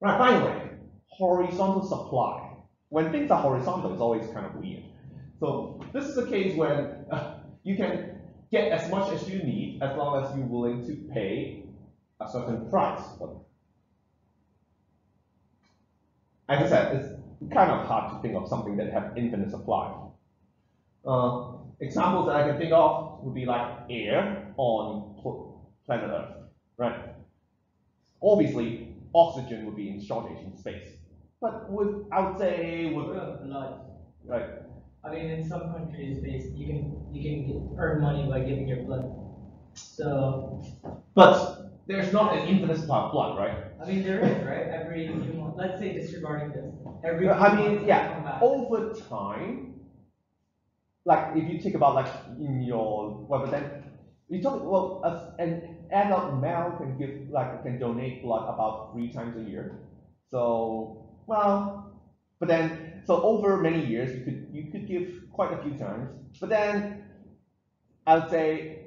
Right, finally, horizontal supply. When things are horizontal, it's always kind of weird. So this is a case when uh, you can get as much as you need as long as you're willing to pay a certain price. But as I said, it's kind of hard to think of something that have infinite supply. Uh, examples that I can think of would be like air on planet Earth, right? Obviously, oxygen would be in shortage in space, but with I would say with blood? right, I mean, in some countries, they, you can, you can earn money by giving your blood. So, but there's not an infinite supply of blood, right? I mean, there is, right? Every months, let's say disregarding this, every. I mean, yeah, they come back. over time, like if you think about like in your well, but then you talk well, as an adult male can give like can donate blood about three times a year. So well, but then so over many years you could you could give quite a few times. But then I would say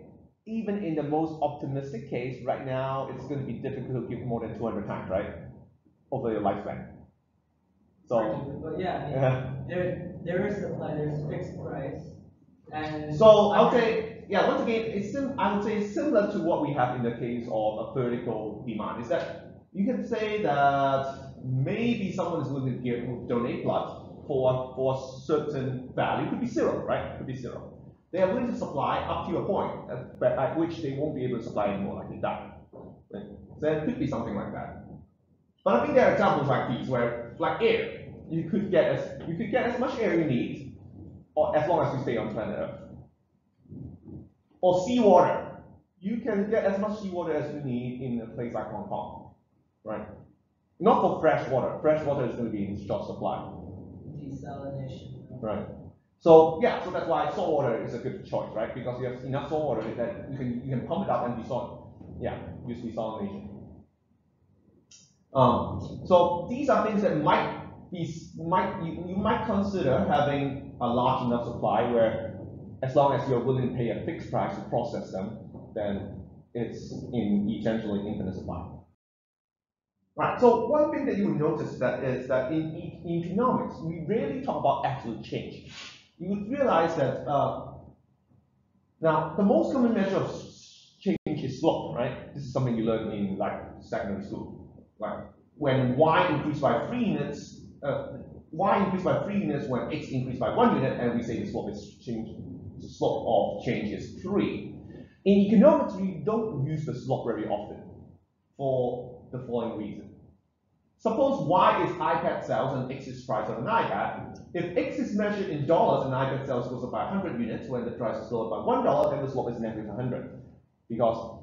even in the most optimistic case, right now it's going to be difficult to give more than 200 times, right, over your lifespan. So. But yeah, I mean, Yeah. there, there is supply, there's fixed price, and. So I would say, yeah, once again, it's sim- I would say it's similar to what we have in the case of a vertical demand. Is that you can say that maybe someone is willing to give donate blood for for a certain value. It could be zero, right? It could be zero. They are willing to supply up to a point uh, at, at which they won't be able to supply anymore, like they die. Right? So it could be something like that. But I think there are examples like these where, like air, you could get as you could get as much air you need, or as long as you stay on planet Earth or seawater. You can get as much seawater as you need in a place like Hong Kong, right? Not for fresh water. Fresh water is going to be in short supply, Desalination. right? So yeah, so that's why salt water is a good choice, right? Because you have enough salt water that you can you can pump it up and desal. Yeah, use desalination. Um, so these are things that might be might you, you might consider having a large enough supply where as long as you're willing to pay a fixed price to process them, then it's in essentially infinite supply. Right, so one thing that you will notice that is that in, in economics, we rarely talk about absolute change. You would realize that, uh, now, the most common measure of change is slope, right? This is something you learn in like secondary school. Like when y increased by three units, uh, y increased by three units when x increased by one unit, and we say the slope is change, the slope of change is three. In economics, we don't use the slope very often for the following reason. Suppose y is iPad sales and x is price of an iPad. If x is measured in dollars and iPad sales goes up by 100 units when the price is lower by one dollar, then the slope is negative 100 because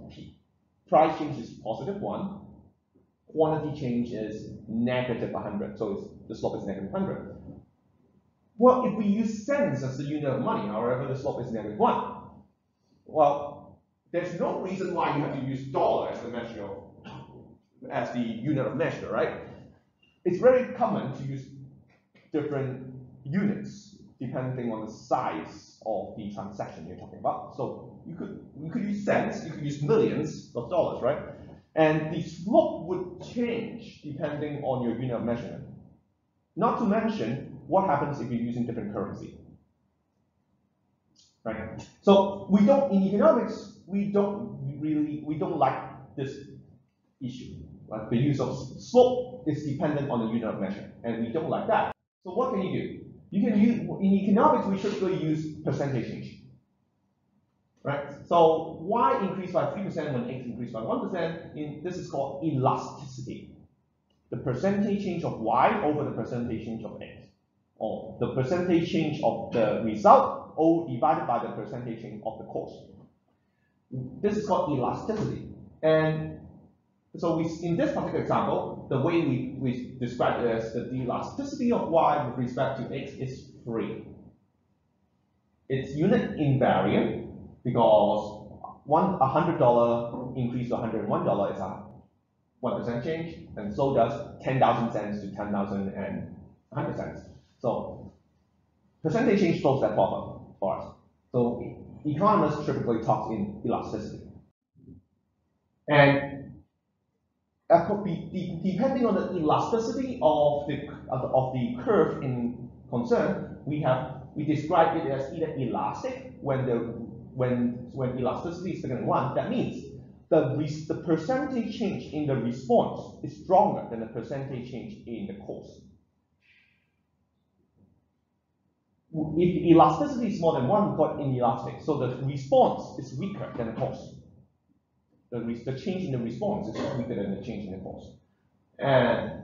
price change is positive one, quantity change is negative 100, so the slope is negative 100. Well, if we use cents as the unit of money, however, the slope is negative 1. Well, there's no reason why you have to use dollar as the measure of, as the unit of measure, right? It's very common to use different units depending on the size of the transaction you're talking about. So you could you could use cents, you could use millions of dollars, right? And the slope would change depending on your unit of measurement. Not to mention what happens if you're using different currency. Right? So we don't in economics we don't really we don't like this issue. Like the use of slope is dependent on the unit of measure, and we don't like that. So what can you do? You can use in economics we typically use percentage change. Right? So y increased by 3% when x increased by 1%, in, this is called elasticity. The percentage change of y over the percentage change of x. Or the percentage change of the result O divided by the percentage change of the cost. This is called elasticity. And so we, in this particular example, the way we, we describe it as the elasticity of y with respect to x is 3. It's unit invariant because one $100 increase to $101 is a 1% change, and so does 10,000 cents to 10,000 and 100 cents. So percentage change solves that problem for us. So economists typically talk in elasticity. And depending on the elasticity of the, of the curve in concern, we have we describe it as either elastic when the when when elasticity is than one. That means the the percentage change in the response is stronger than the percentage change in the cost. If elasticity is more than one, we call it inelastic. So the response is weaker than the cost. The, the change in the response is weaker than the change in the cost. And,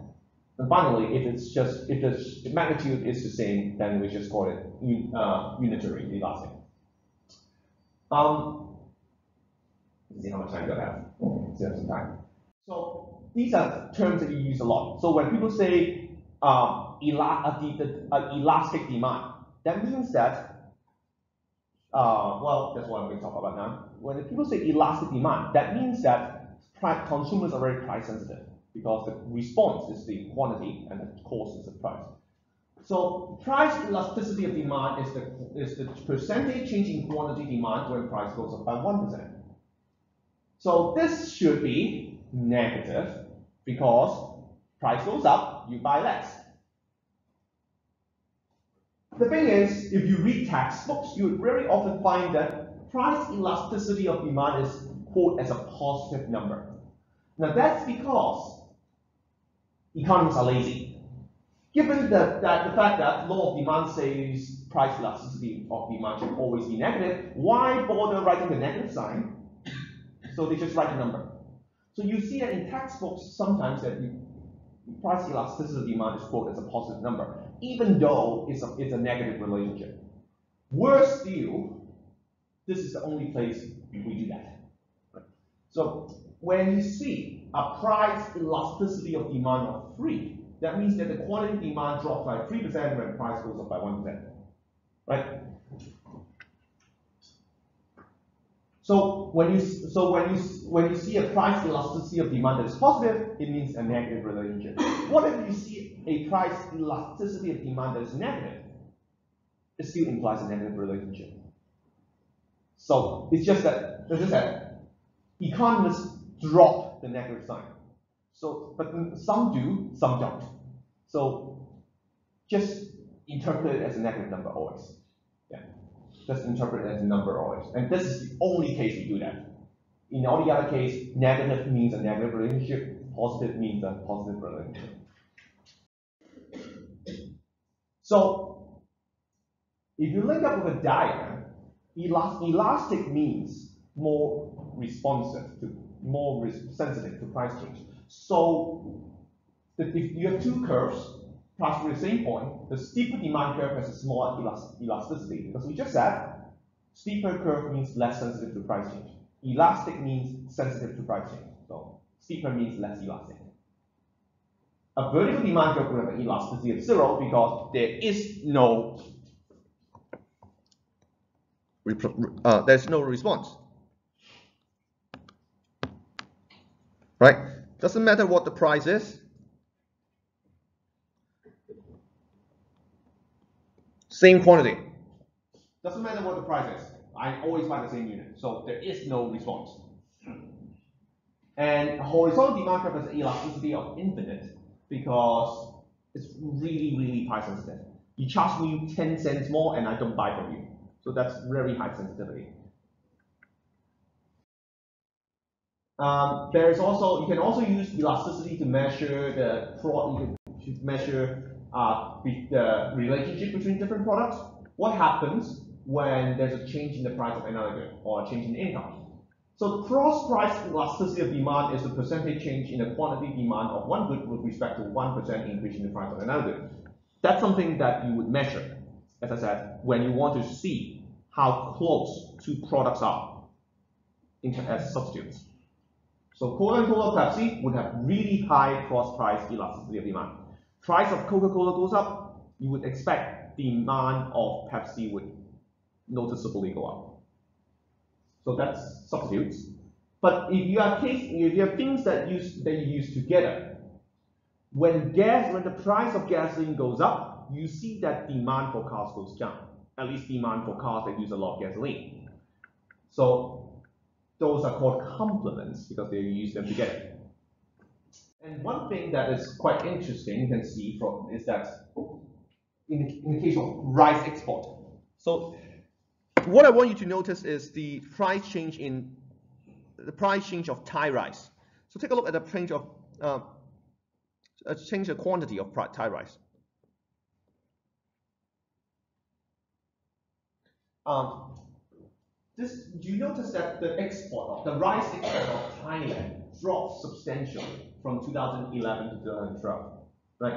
and finally, if it's just if the magnitude is the same, then we just call it un, uh, unitary elastic. Um, let's see how much time I have? Have some time. So these are terms that you use a lot. So when people say uh, uh, the, the, uh, elastic demand, that means that, uh, well, that's what I'm going to talk about now. When people say elastic demand, that means that consumers are very price sensitive because the response is the quantity and the cost is the price. So price elasticity of demand is the, is the percentage change in quantity demand when price goes up by 1%. So this should be negative because price goes up, you buy less. The thing is, if you read textbooks, you would very often find that price elasticity of demand is quoted as a positive number. Now that's because economists are lazy. Given the, that the fact that law of demand says price elasticity of demand should always be negative, why bother writing the negative sign? So they just write a number. So you see that in textbooks sometimes that price elasticity of demand is quoted as a positive number even though it's a, it's a negative relationship. Worse still, this is the only place we do that. So when you see a price elasticity of demand of 3, that means that the quantity demand drops by 3% when price goes up by 1%. Right? So when you so when you when you see a price elasticity of demand that is positive, it means a negative relationship. What if you see a price elasticity of demand that is negative? It still implies a negative relationship. So it's just that as I said, economists drop the negative sign. So but some do, some don't. So just interpret it as a negative number always just interpret it as a number always. And this is the only case we do that. In all the other case, negative means a negative relationship, positive means a positive relationship. So, if you link up with a diagram, elastic means more responsive to, more sensitive to price change. So, if you have two curves, pass through the same point, the steeper demand curve has a smaller elasticity because we just said steeper curve means less sensitive to price change. Elastic means sensitive to price change. So steeper means less elastic. a vertical demand curve would have an elasticity of zero because there is no uh, there's no response. Right? Doesn't matter what the price is. Same quantity. Doesn't matter what the price is. I always buy the same unit. So there is no response. And horizontal demand curve has elasticity of infinite because it's really, really price sensitive. You charge me 10 cents more and I don't buy from you. So that's very high sensitivity. Um, there is also, you can also use elasticity to measure the can measure uh, the relationship between different products. What happens when there's a change in the price of another good or a change in income? So cross price elasticity of demand is the percentage change in the quantity demand of one good with respect to 1% increase in the price of another good. That's something that you would measure, as I said, when you want to see how close two products are as substitutes. So Coca-Cola Pepsi would have really high cross price elasticity of demand. Price of Coca-Cola goes up, you would expect demand of Pepsi would noticeably go up. So that's substitutes. But if you have case, if you have things that use that you use together, when gas, when the price of gasoline goes up, you see that demand for cars goes down. At least demand for cars that use a lot of gasoline. So those are called complements because they use them together. And one thing that is quite interesting you can see from is that in the, in the case of rice export. So what I want you to notice is the price change in the price change of Thai rice. So take a look at the change of uh, change the quantity of Thai rice. Um, this, do you notice that the export of the rice export of Thailand dropped substantially from 2011 to 2012, right?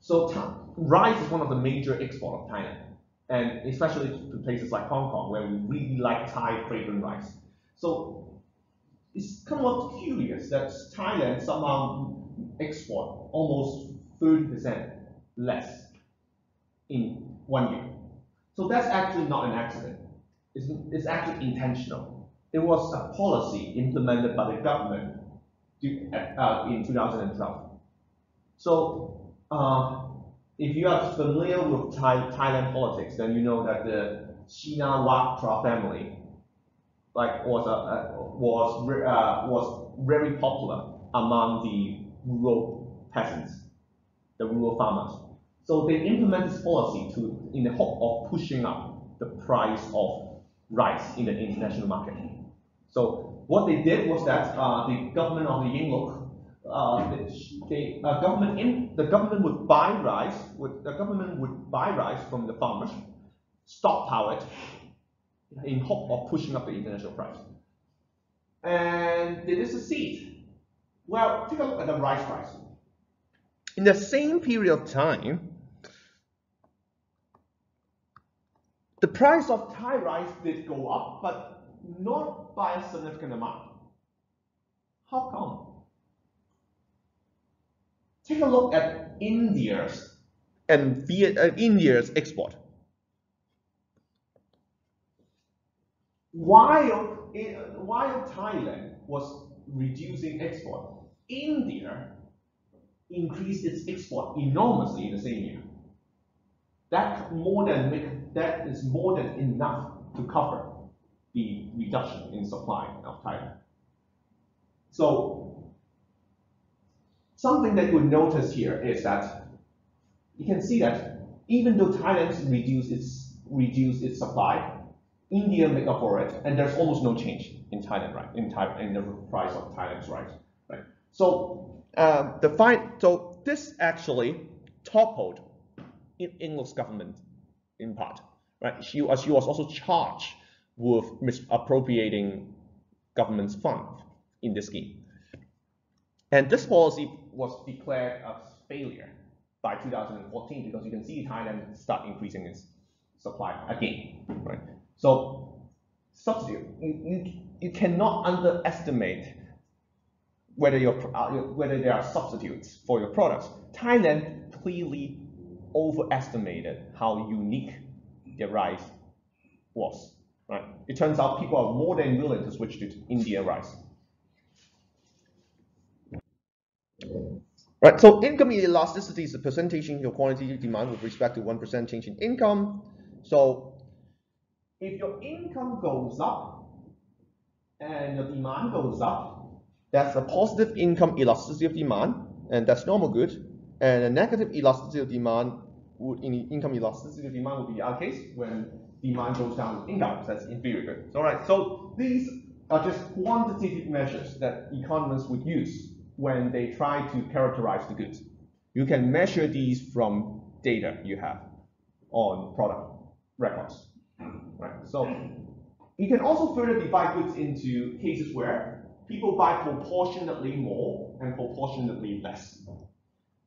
So rice is one of the major export of Thailand and especially to places like Hong Kong, where we really like Thai fragrant rice. So it's kind of curious that Thailand somehow export almost 30% less in one year. So that's actually not an accident. It's, it's actually intentional. It was a policy implemented by the government uh, in 2012. So uh, if you are familiar with Thai, Thailand politics, then you know that the Shinawatra family like was a, was uh, was very popular among the rural peasants, the rural farmers. So they implemented this policy to in the hope of pushing up the price of rice in the international market. So what they did was that uh, the government of the Yingluck uh, the, uh, government in the government would buy rice, would, the government would buy rice from the farmers, stockpile it in hope of pushing up the international price. And did it succeed? Well, take a look at the rice price. In the same period of time, the price of Thai rice did go up, but not by a significant amount. How come? Take a look at India's and Viet, uh, India's export. While, while Thailand was reducing export, India increased its export enormously in the same year. That more than make, that is more than enough to cover the reduction in supply of Thailand. So Something that you notice here is that you can see that even though Thailand reduced its reduced its supply, India make up for it, and there's almost no change in Thailand, right? In Thai, in the price of Thailand's rice, right? So uh, the fine, so this actually toppled in English government in part, right? She, uh, she was also charged with misappropriating government's fund in this scheme. And this policy was declared a failure by 2014 because you can see Thailand start increasing its supply again, right? So substitute, you, you, you cannot underestimate whether your uh, whether there are substitutes for your products. Thailand clearly overestimated how unique their rice was. Right? It turns out people are more than willing to switch to Indian rice. Right, so income elasticity is the percentage change of quantity demand with respect to 1% change in income. So if your income goes up and your demand goes up, that's a positive income elasticity of demand, and that's normal good. And a negative elasticity of demand would in income elasticity of demand would be our case when demand goes down income. That's inferior goods. All right, so these are just quantitative measures that economists would use when they try to characterize the goods. You can measure these from data you have on product records. Right. So you can also further divide goods into cases where people buy proportionately more and proportionately less.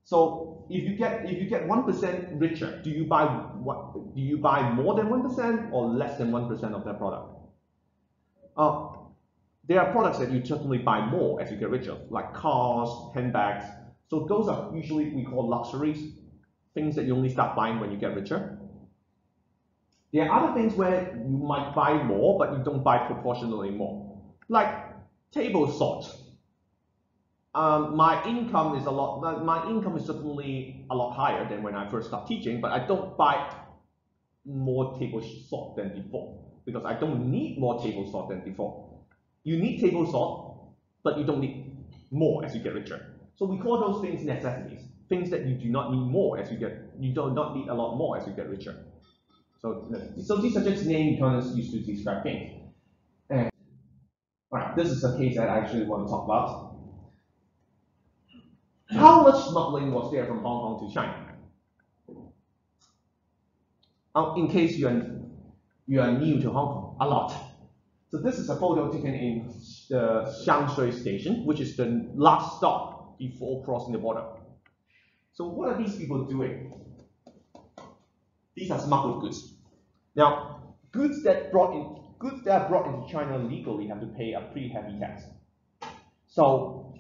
So if you get if you get one percent richer, do you buy what do you buy more than one percent or less than one percent of that product? Uh, there are products that you certainly buy more as you get richer, like cars, handbags. So those are usually we call luxuries, things that you only start buying when you get richer. There are other things where you might buy more, but you don't buy proportionally more. Like table salt. Um, my income is a lot. My income is certainly a lot higher than when I first started teaching, but I don't buy more table salt than before because I don't need more table salt than before. You need table salt, but you don't need more as you get richer. So we call those things necessities, things that you do not need more as you get, you do not need a lot more as you get richer. So, so these are just name economists used to describe things. And all right, this is a case that I actually want to talk about. How much smuggling was there from Hong Kong to China? In case you are, you are new to Hong Kong, a lot. So this is a photo taken in the Sheung Shui station, which is the last stop before crossing the border. So what are these people doing? These are smuggled goods. Now, goods that brought in goods that are brought into China legally have to pay a pretty heavy tax. So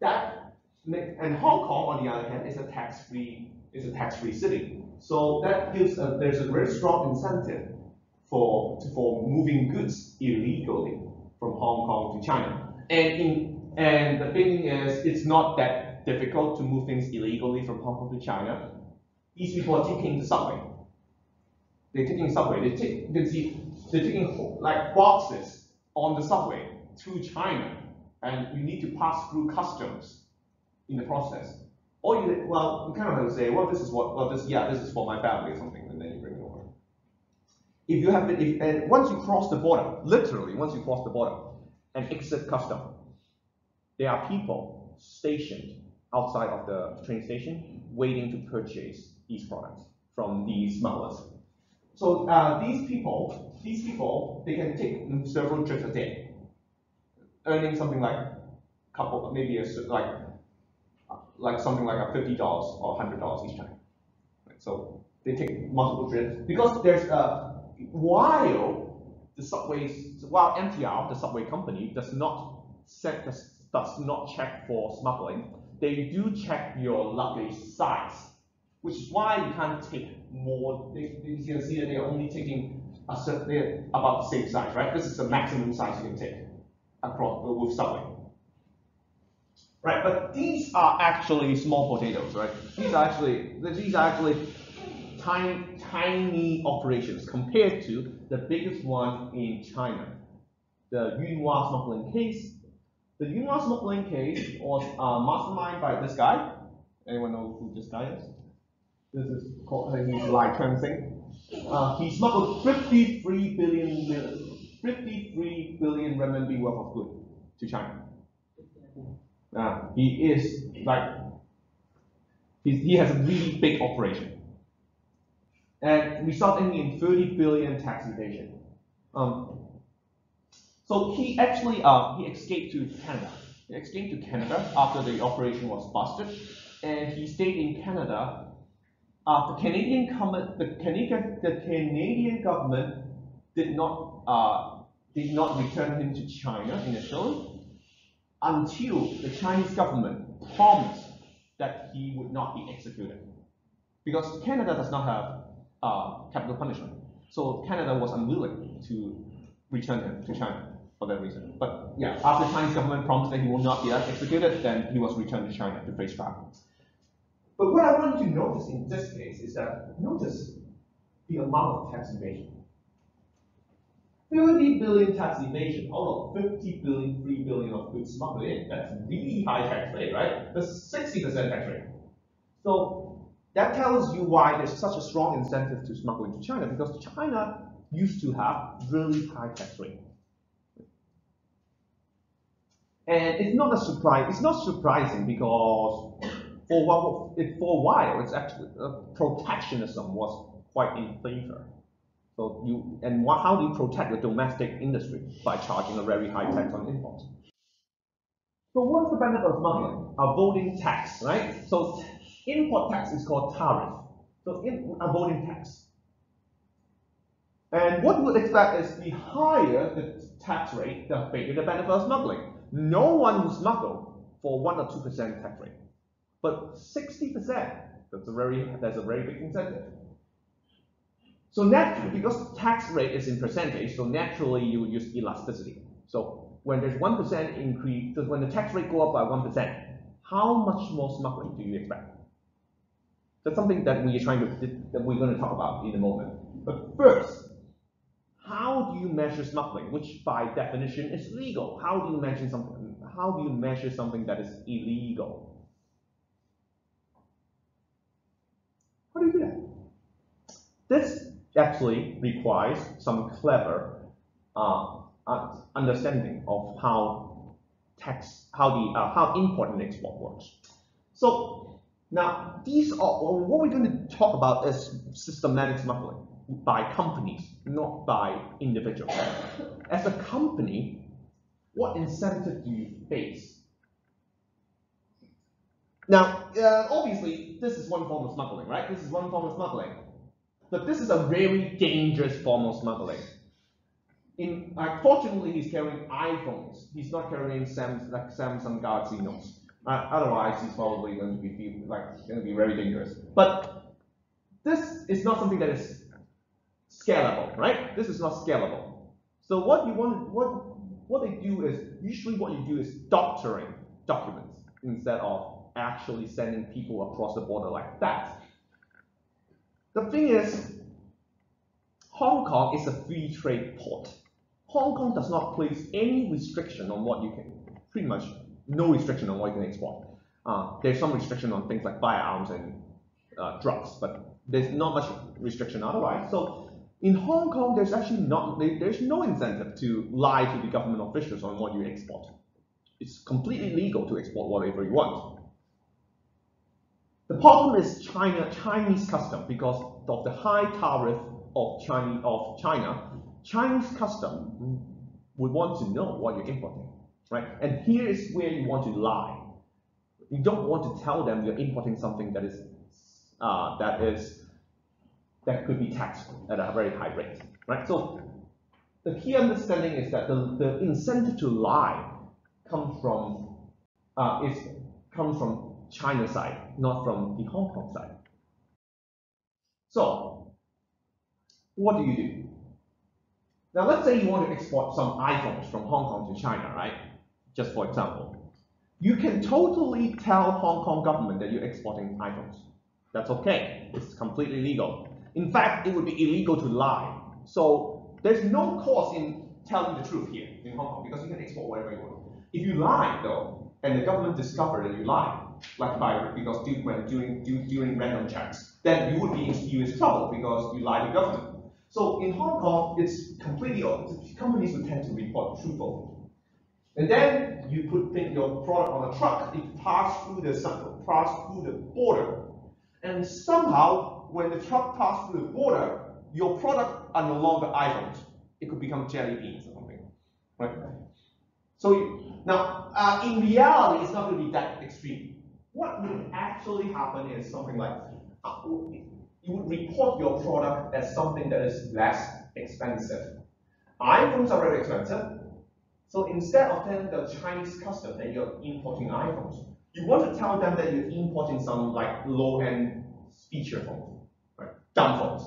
that and Hong Kong, on the other hand, is a tax-free is a tax-free city. So that gives a, there's a very strong incentive for, for moving goods illegally from Hong Kong to China. And, in, and the thing is, it's not that difficult to move things illegally from Hong Kong to China. These people are taking the subway. They're taking the subway. They take, you can see, they're taking like boxes on the subway to China, and you need to pass through customs in the process. Or you, well, you kind of say, well, this is what, well, this, yeah, this is for my family or something, and then you bring it over if you have been, if, and once you cross the border, literally, once you cross the border and exit custom, there are people stationed outside of the train station waiting to purchase these products from these smugglers. So uh, these people, these people, they can take several trips a day, earning something like a couple, maybe a, like like something like a fifty dollars or hundred dollars each time. Right? So they take multiple trips because there's a while the subways, while MTR, the subway company, does not set, does, does not check for smuggling, they do check your luggage size, which is why you can't take more. They, you can see that they are only taking a certain, about the same size, right? This is the maximum size you can take across with subway. Right, but these are actually small potatoes, right? These are actually these are actually tiny, tiny operations compared to the biggest one in China, the Yuanhua smuggling case. The Yuanhua smuggling case was uh, masterminded by this guy. Anyone know who this guy is? This is called, uh, he's Lai Chun-sing. Uh, he smuggled 53 billion, 53 billion renminbi worth of goods to China. Uh, he is like, he has a really big operation and resulting in 30 billion tax evasion. Um, so he actually uh, he escaped to Canada. He escaped to Canada after the operation was busted, and he stayed in Canada. Uh, the Canadian the Canadian the Canadian government did not uh, did not return him to China initially. Until the Chinese government promised that he would not be executed. Because Canada does not have uh, capital punishment. So Canada was unwilling to return him to China for that reason. But yeah, after Chinese government promised that he will not be executed, then he was returned to China to face trial. But what I want you to notice in this case is that notice the amount of tax evasion. 30 billion tax evasion out of 50 billion, 3 billion of goods smuggled in. That's really high tax rate, right? That's 60% tax rate. So that tells you why there's such a strong incentive to smuggle into China, because China used to have really high tax rate. And it's not a surprise, it's not surprising because for, for a while, it's actually, uh, protectionism was quite in favor. So you, and what, how do you protect the domestic industry? By charging a very high tax on imports. So what's the benefit of smuggling? Avoiding tax, right? So import tax is called tariff. So in, avoiding tax. And what you would expect is the higher the tax rate, the bigger the benefit of smuggling. No one will smuggle for one or two percent tax rate. But 60%, that's a very that's a very big incentive. So naturally, because tax rate is in percentage, so naturally you use elasticity. So when there's 1% increase, so when the tax rate go up by 1%, how much more smuggling do you expect? That's something that we are trying to, that we're going to talk about in a moment. But first, how do you measure smuggling, which by definition is legal? How do you measure something, how do you measure something that is illegal? How do you do that? This actually requires some clever uh, understanding of how tax, how the uh, how import and export works. So now these are what we're going to talk about is systematic smuggling by companies, not by individuals. As a company, what incentive do you face? Now, uh, obviously, this is one form of smuggling, right? This is one form of smuggling. But this is a very dangerous form of smuggling. In, uh, fortunately, he's carrying iPhones. He's not carrying Sam, like Samsung Galaxy Notes. Uh, otherwise, he's probably going to be like going to be very dangerous. But this is not something that is scalable, right? This is not scalable. So what you want, what what they do is usually what you do is doctoring documents instead of actually sending people across the border like that. The thing is, Hong Kong is a free trade port. Hong Kong does not place any restriction on what you can, pretty much no restriction on what you can export. Uh, there's some restriction on things like firearms and uh, drugs, but there's not much restriction otherwise. So in Hong Kong, there's actually not, there's no incentive to lie to the government officials on what you export. It's completely legal to export whatever you want. The problem is China, Chinese custom because of the high tariff of China, of China. Chinese custom would want to know what you're importing, right? And here is where you want to lie. You don't want to tell them you're importing something that is uh, that is that could be taxed at a very high rate, right? So the key understanding is that the, the incentive to lie comes from uh, is comes from China side, not from the Hong Kong side. So, what do you do? Now, let's say you want to export some iPhones from Hong Kong to China, right? Just for example. You can totally tell Hong Kong government that you're exporting iPhones. That's okay. It's completely legal. In fact, it would be illegal to lie. So there's no cause in telling the truth here in Hong Kong because you can export whatever you want. If you lie, though, and the government discovered that you lied, like by because due, when doing during random checks, then you would be in serious trouble because you lie to government. So in Hong Kong, it's completely companies would tend to report truthfully. And then you put your product on a truck, it pass through the pass through the border, and somehow when the truck passes through the border, your product are no longer iPhones. It could become jelly beans or something, right? So now, uh, in reality, it's not going to be that extreme. What would actually happen is something like you would report your product as something that is less expensive. iPhones are very expensive. So instead of telling the Chinese customer that you're importing iPhones, you want to tell them that you're importing some like low-end feature phones, right? Dumb phones.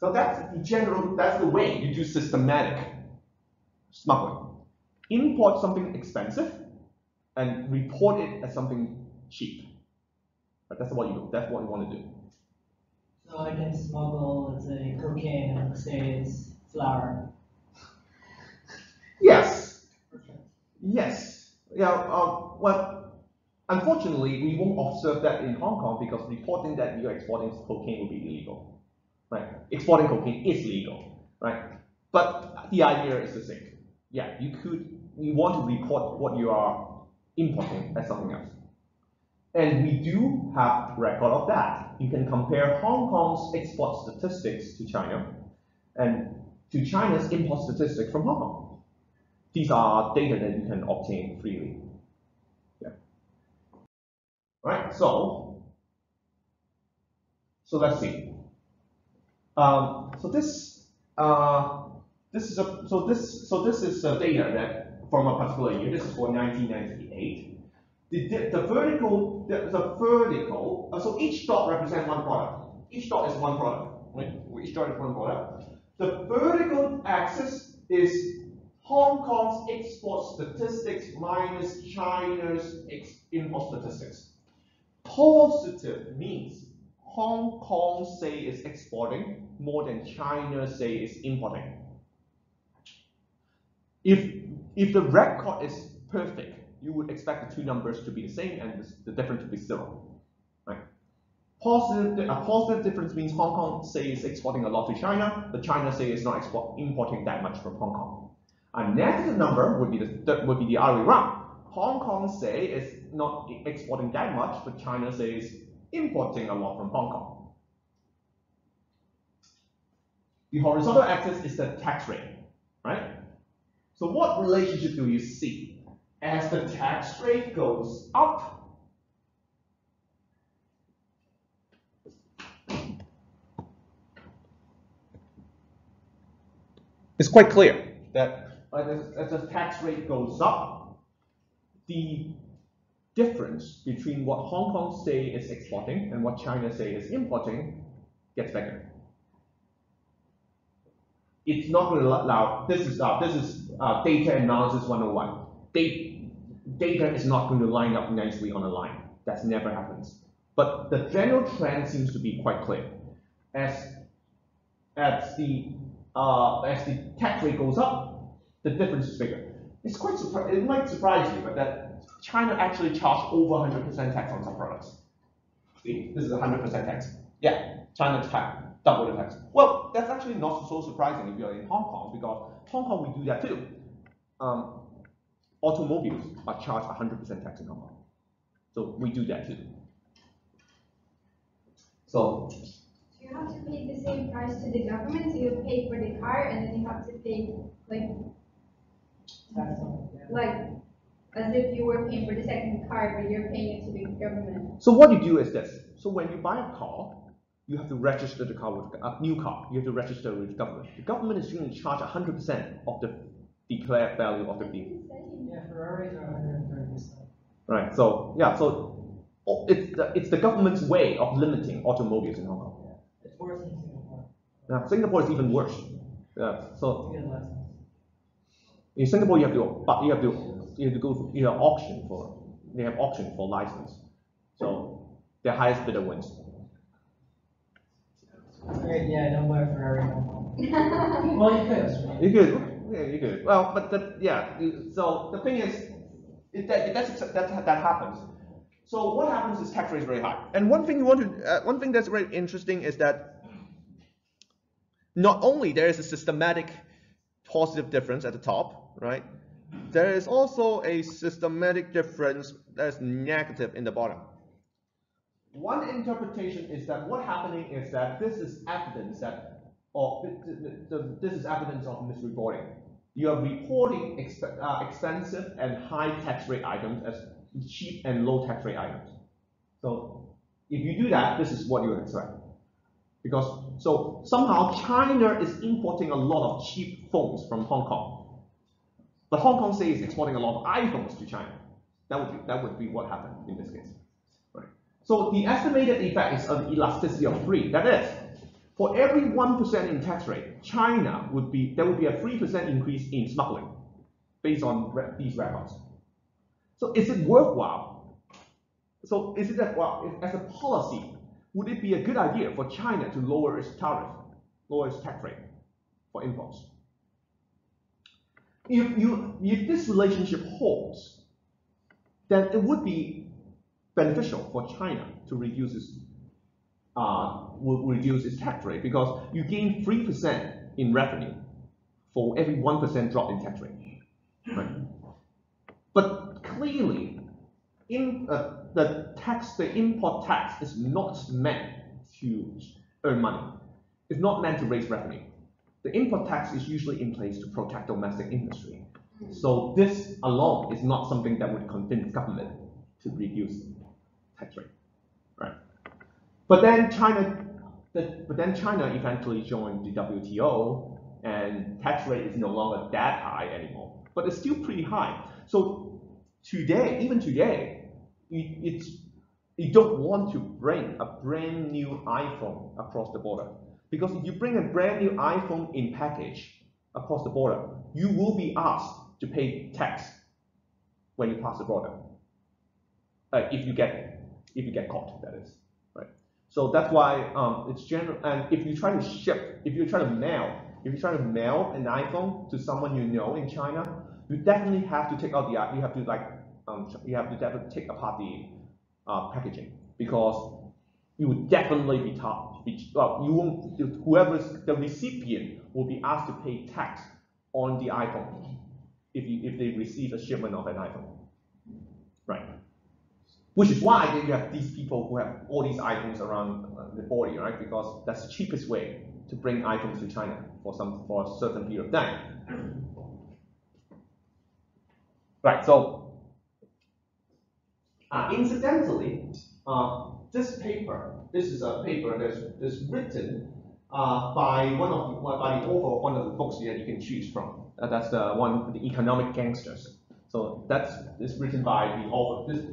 So that's the general, that's the way you do systematic smuggling. Import something expensive and report it as something cheap. But that's what you that's what you want to do. So I can smuggle, let's say, cocaine and say it's flour. Yes, yes. Yeah, uh, well, unfortunately, we won't observe that in Hong Kong because reporting that you're exporting cocaine will be illegal. Right? Exporting cocaine is legal, right? But the idea is the same. Yeah, you could, you want to report what you are importing as something else. And we do have record of that. You can compare Hong Kong's export statistics to China and to China's import statistics from Hong Kong. These are data that you can obtain freely. Yeah. Right, so, so let's see. Um, so this, uh, this is a, so this, so this is a data that from a particular year. This is for 1998. The, the, the vertical, the, the vertical, uh, so each dot represents one product. Each dot is one product, right? Each dot is one product. The vertical axis is Hong Kong's export statistics minus China's import statistics. Positive means Hong Kong say is exporting more than China say is importing. If, if the record is perfect, you would expect the two numbers to be the same and the difference to be zero. Right? Positive, a positive difference means Hong Kong say is exporting a lot to China, but China say is not export, importing that much from Hong Kong. A negative number would be the would be the other way around. Hong Kong say is not exporting that much, but China says importing a lot from Hong Kong. The horizontal axis is the tax rate, right? So what relationship do you see? As the tax rate goes up, it's quite clear that as, the tax rate goes up, the difference between what Hong Kong say is exporting and what China say is importing gets bigger. It's not going to allow, this is, uh, this is uh, data analysis 101. Data, data is not going to line up nicely on a line. That never happens. But the general trend seems to be quite clear. As, as, the, uh, as the tax rate goes up, the difference is bigger. It's quite it might surprise you, but that China actually charged over 100% tax on some products. See, this is 100% tax. Yeah, China tax, double the tax. Well, that's actually not so surprising if you're in Hong Kong, because Hong Kong, we do that too. Um, automobiles are charged 100% tax in Hong Kong. So we do that too. So You have to pay the same price to the government, so you pay for the car and then you have to pay like, Tax on it, yeah. like, as if you were paying for the second car, but you're paying it to the government. So what you do is this. So when you buy a car, you have to register the car with a new car. You have to register with the government. The government is going to charge 100% of the declared value of the vehicle. Yeah, Ferraris are hundred and thirty percent. Right. So yeah. So oh, it's the, it's the government's way of limiting automobiles in Hong Kong. It's worse in Singapore, Now Singapore is even worse. Yeah. So to get a license. in Singapore you have to but you have to you have to go you have auction for they have auction for license. So the highest bidder wins. Great, yeah, don't buy a Ferrari in Hong Kong. Well, you could. You could, yeah, you could. Well, but the, yeah, so the thing is, it, that, that's, that, that happens. So what happens is tax rate is very high. And one thing you want to, uh, one thing that's very interesting is that not only there is a systematic positive difference at the top, right? There is also a systematic difference that's negative in the bottom. One interpretation is that what happening is that this is evidence that, or th- th- th- this is evidence of misreporting. You are reporting exp- uh, expensive and high tax rate items as cheap and low tax rate items. So if you do that, this is what you expect. Because so somehow China is importing a lot of cheap phones from Hong Kong. But Hong Kong says it's exporting a lot of iPhones to China. That would be, that would be what happened in this case. Right. So the estimated effect is an elasticity of three. That is, for every 1% in tax rate, China would be, there would be a 3% increase in smuggling based on these records. So is it worthwhile? So is it that, well, as a policy, would it be a good idea for China to lower its tariff, lower its tax rate for imports? If, you, if this relationship holds, then it would be beneficial for China to reduce its uh, will reduce its tax rate because you gain 3% in revenue for every 1% drop in tax rate. Right? But clearly, in, uh, the tax, the import tax is not meant to earn money. It's not meant to raise revenue. The import tax is usually in place to protect domestic industry. So this alone is not something that would convince government to reduce tax rate? But then China, the, but then China eventually joined the WTO, and tax rate is no longer that high anymore, but it's still pretty high. So today, even today, you, it's you don't want to bring a brand new iPhone across the border because if you bring a brand new iPhone in package across the border, you will be asked to pay tax when you pass the border. Uh, if you get if you get caught, that is? So that's why um, it's general. And if you try to ship, if you try to mail, if you try to mail an iPhone to someone you know in China, you definitely have to take out the you have to like um, you have to definitely take apart the uh, packaging because you would definitely be taught. Well, you won't. Whoever's the recipient will be asked to pay tax on the iPhone if you if they receive a shipment of an iPhone, right? Which is why you have these people who have all these items around uh, the body, right? Because that's the cheapest way to bring items to China for some for a certain period of time. Right. So, uh, incidentally, uh, this paper, this is a paper that's, that's written uh, by one of the, by the author of one of the books that you can choose from. That's the one, the economic gangsters. So that's it's written by the author. This,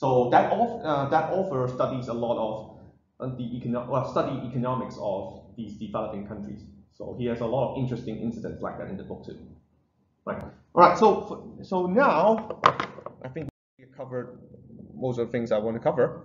so that author, uh, that author studies a lot of uh, the econo well, study economics of these developing countries. So he has a lot of interesting incidents like that in the book too. Right. All right. So so now I think we covered most of the things I want to cover.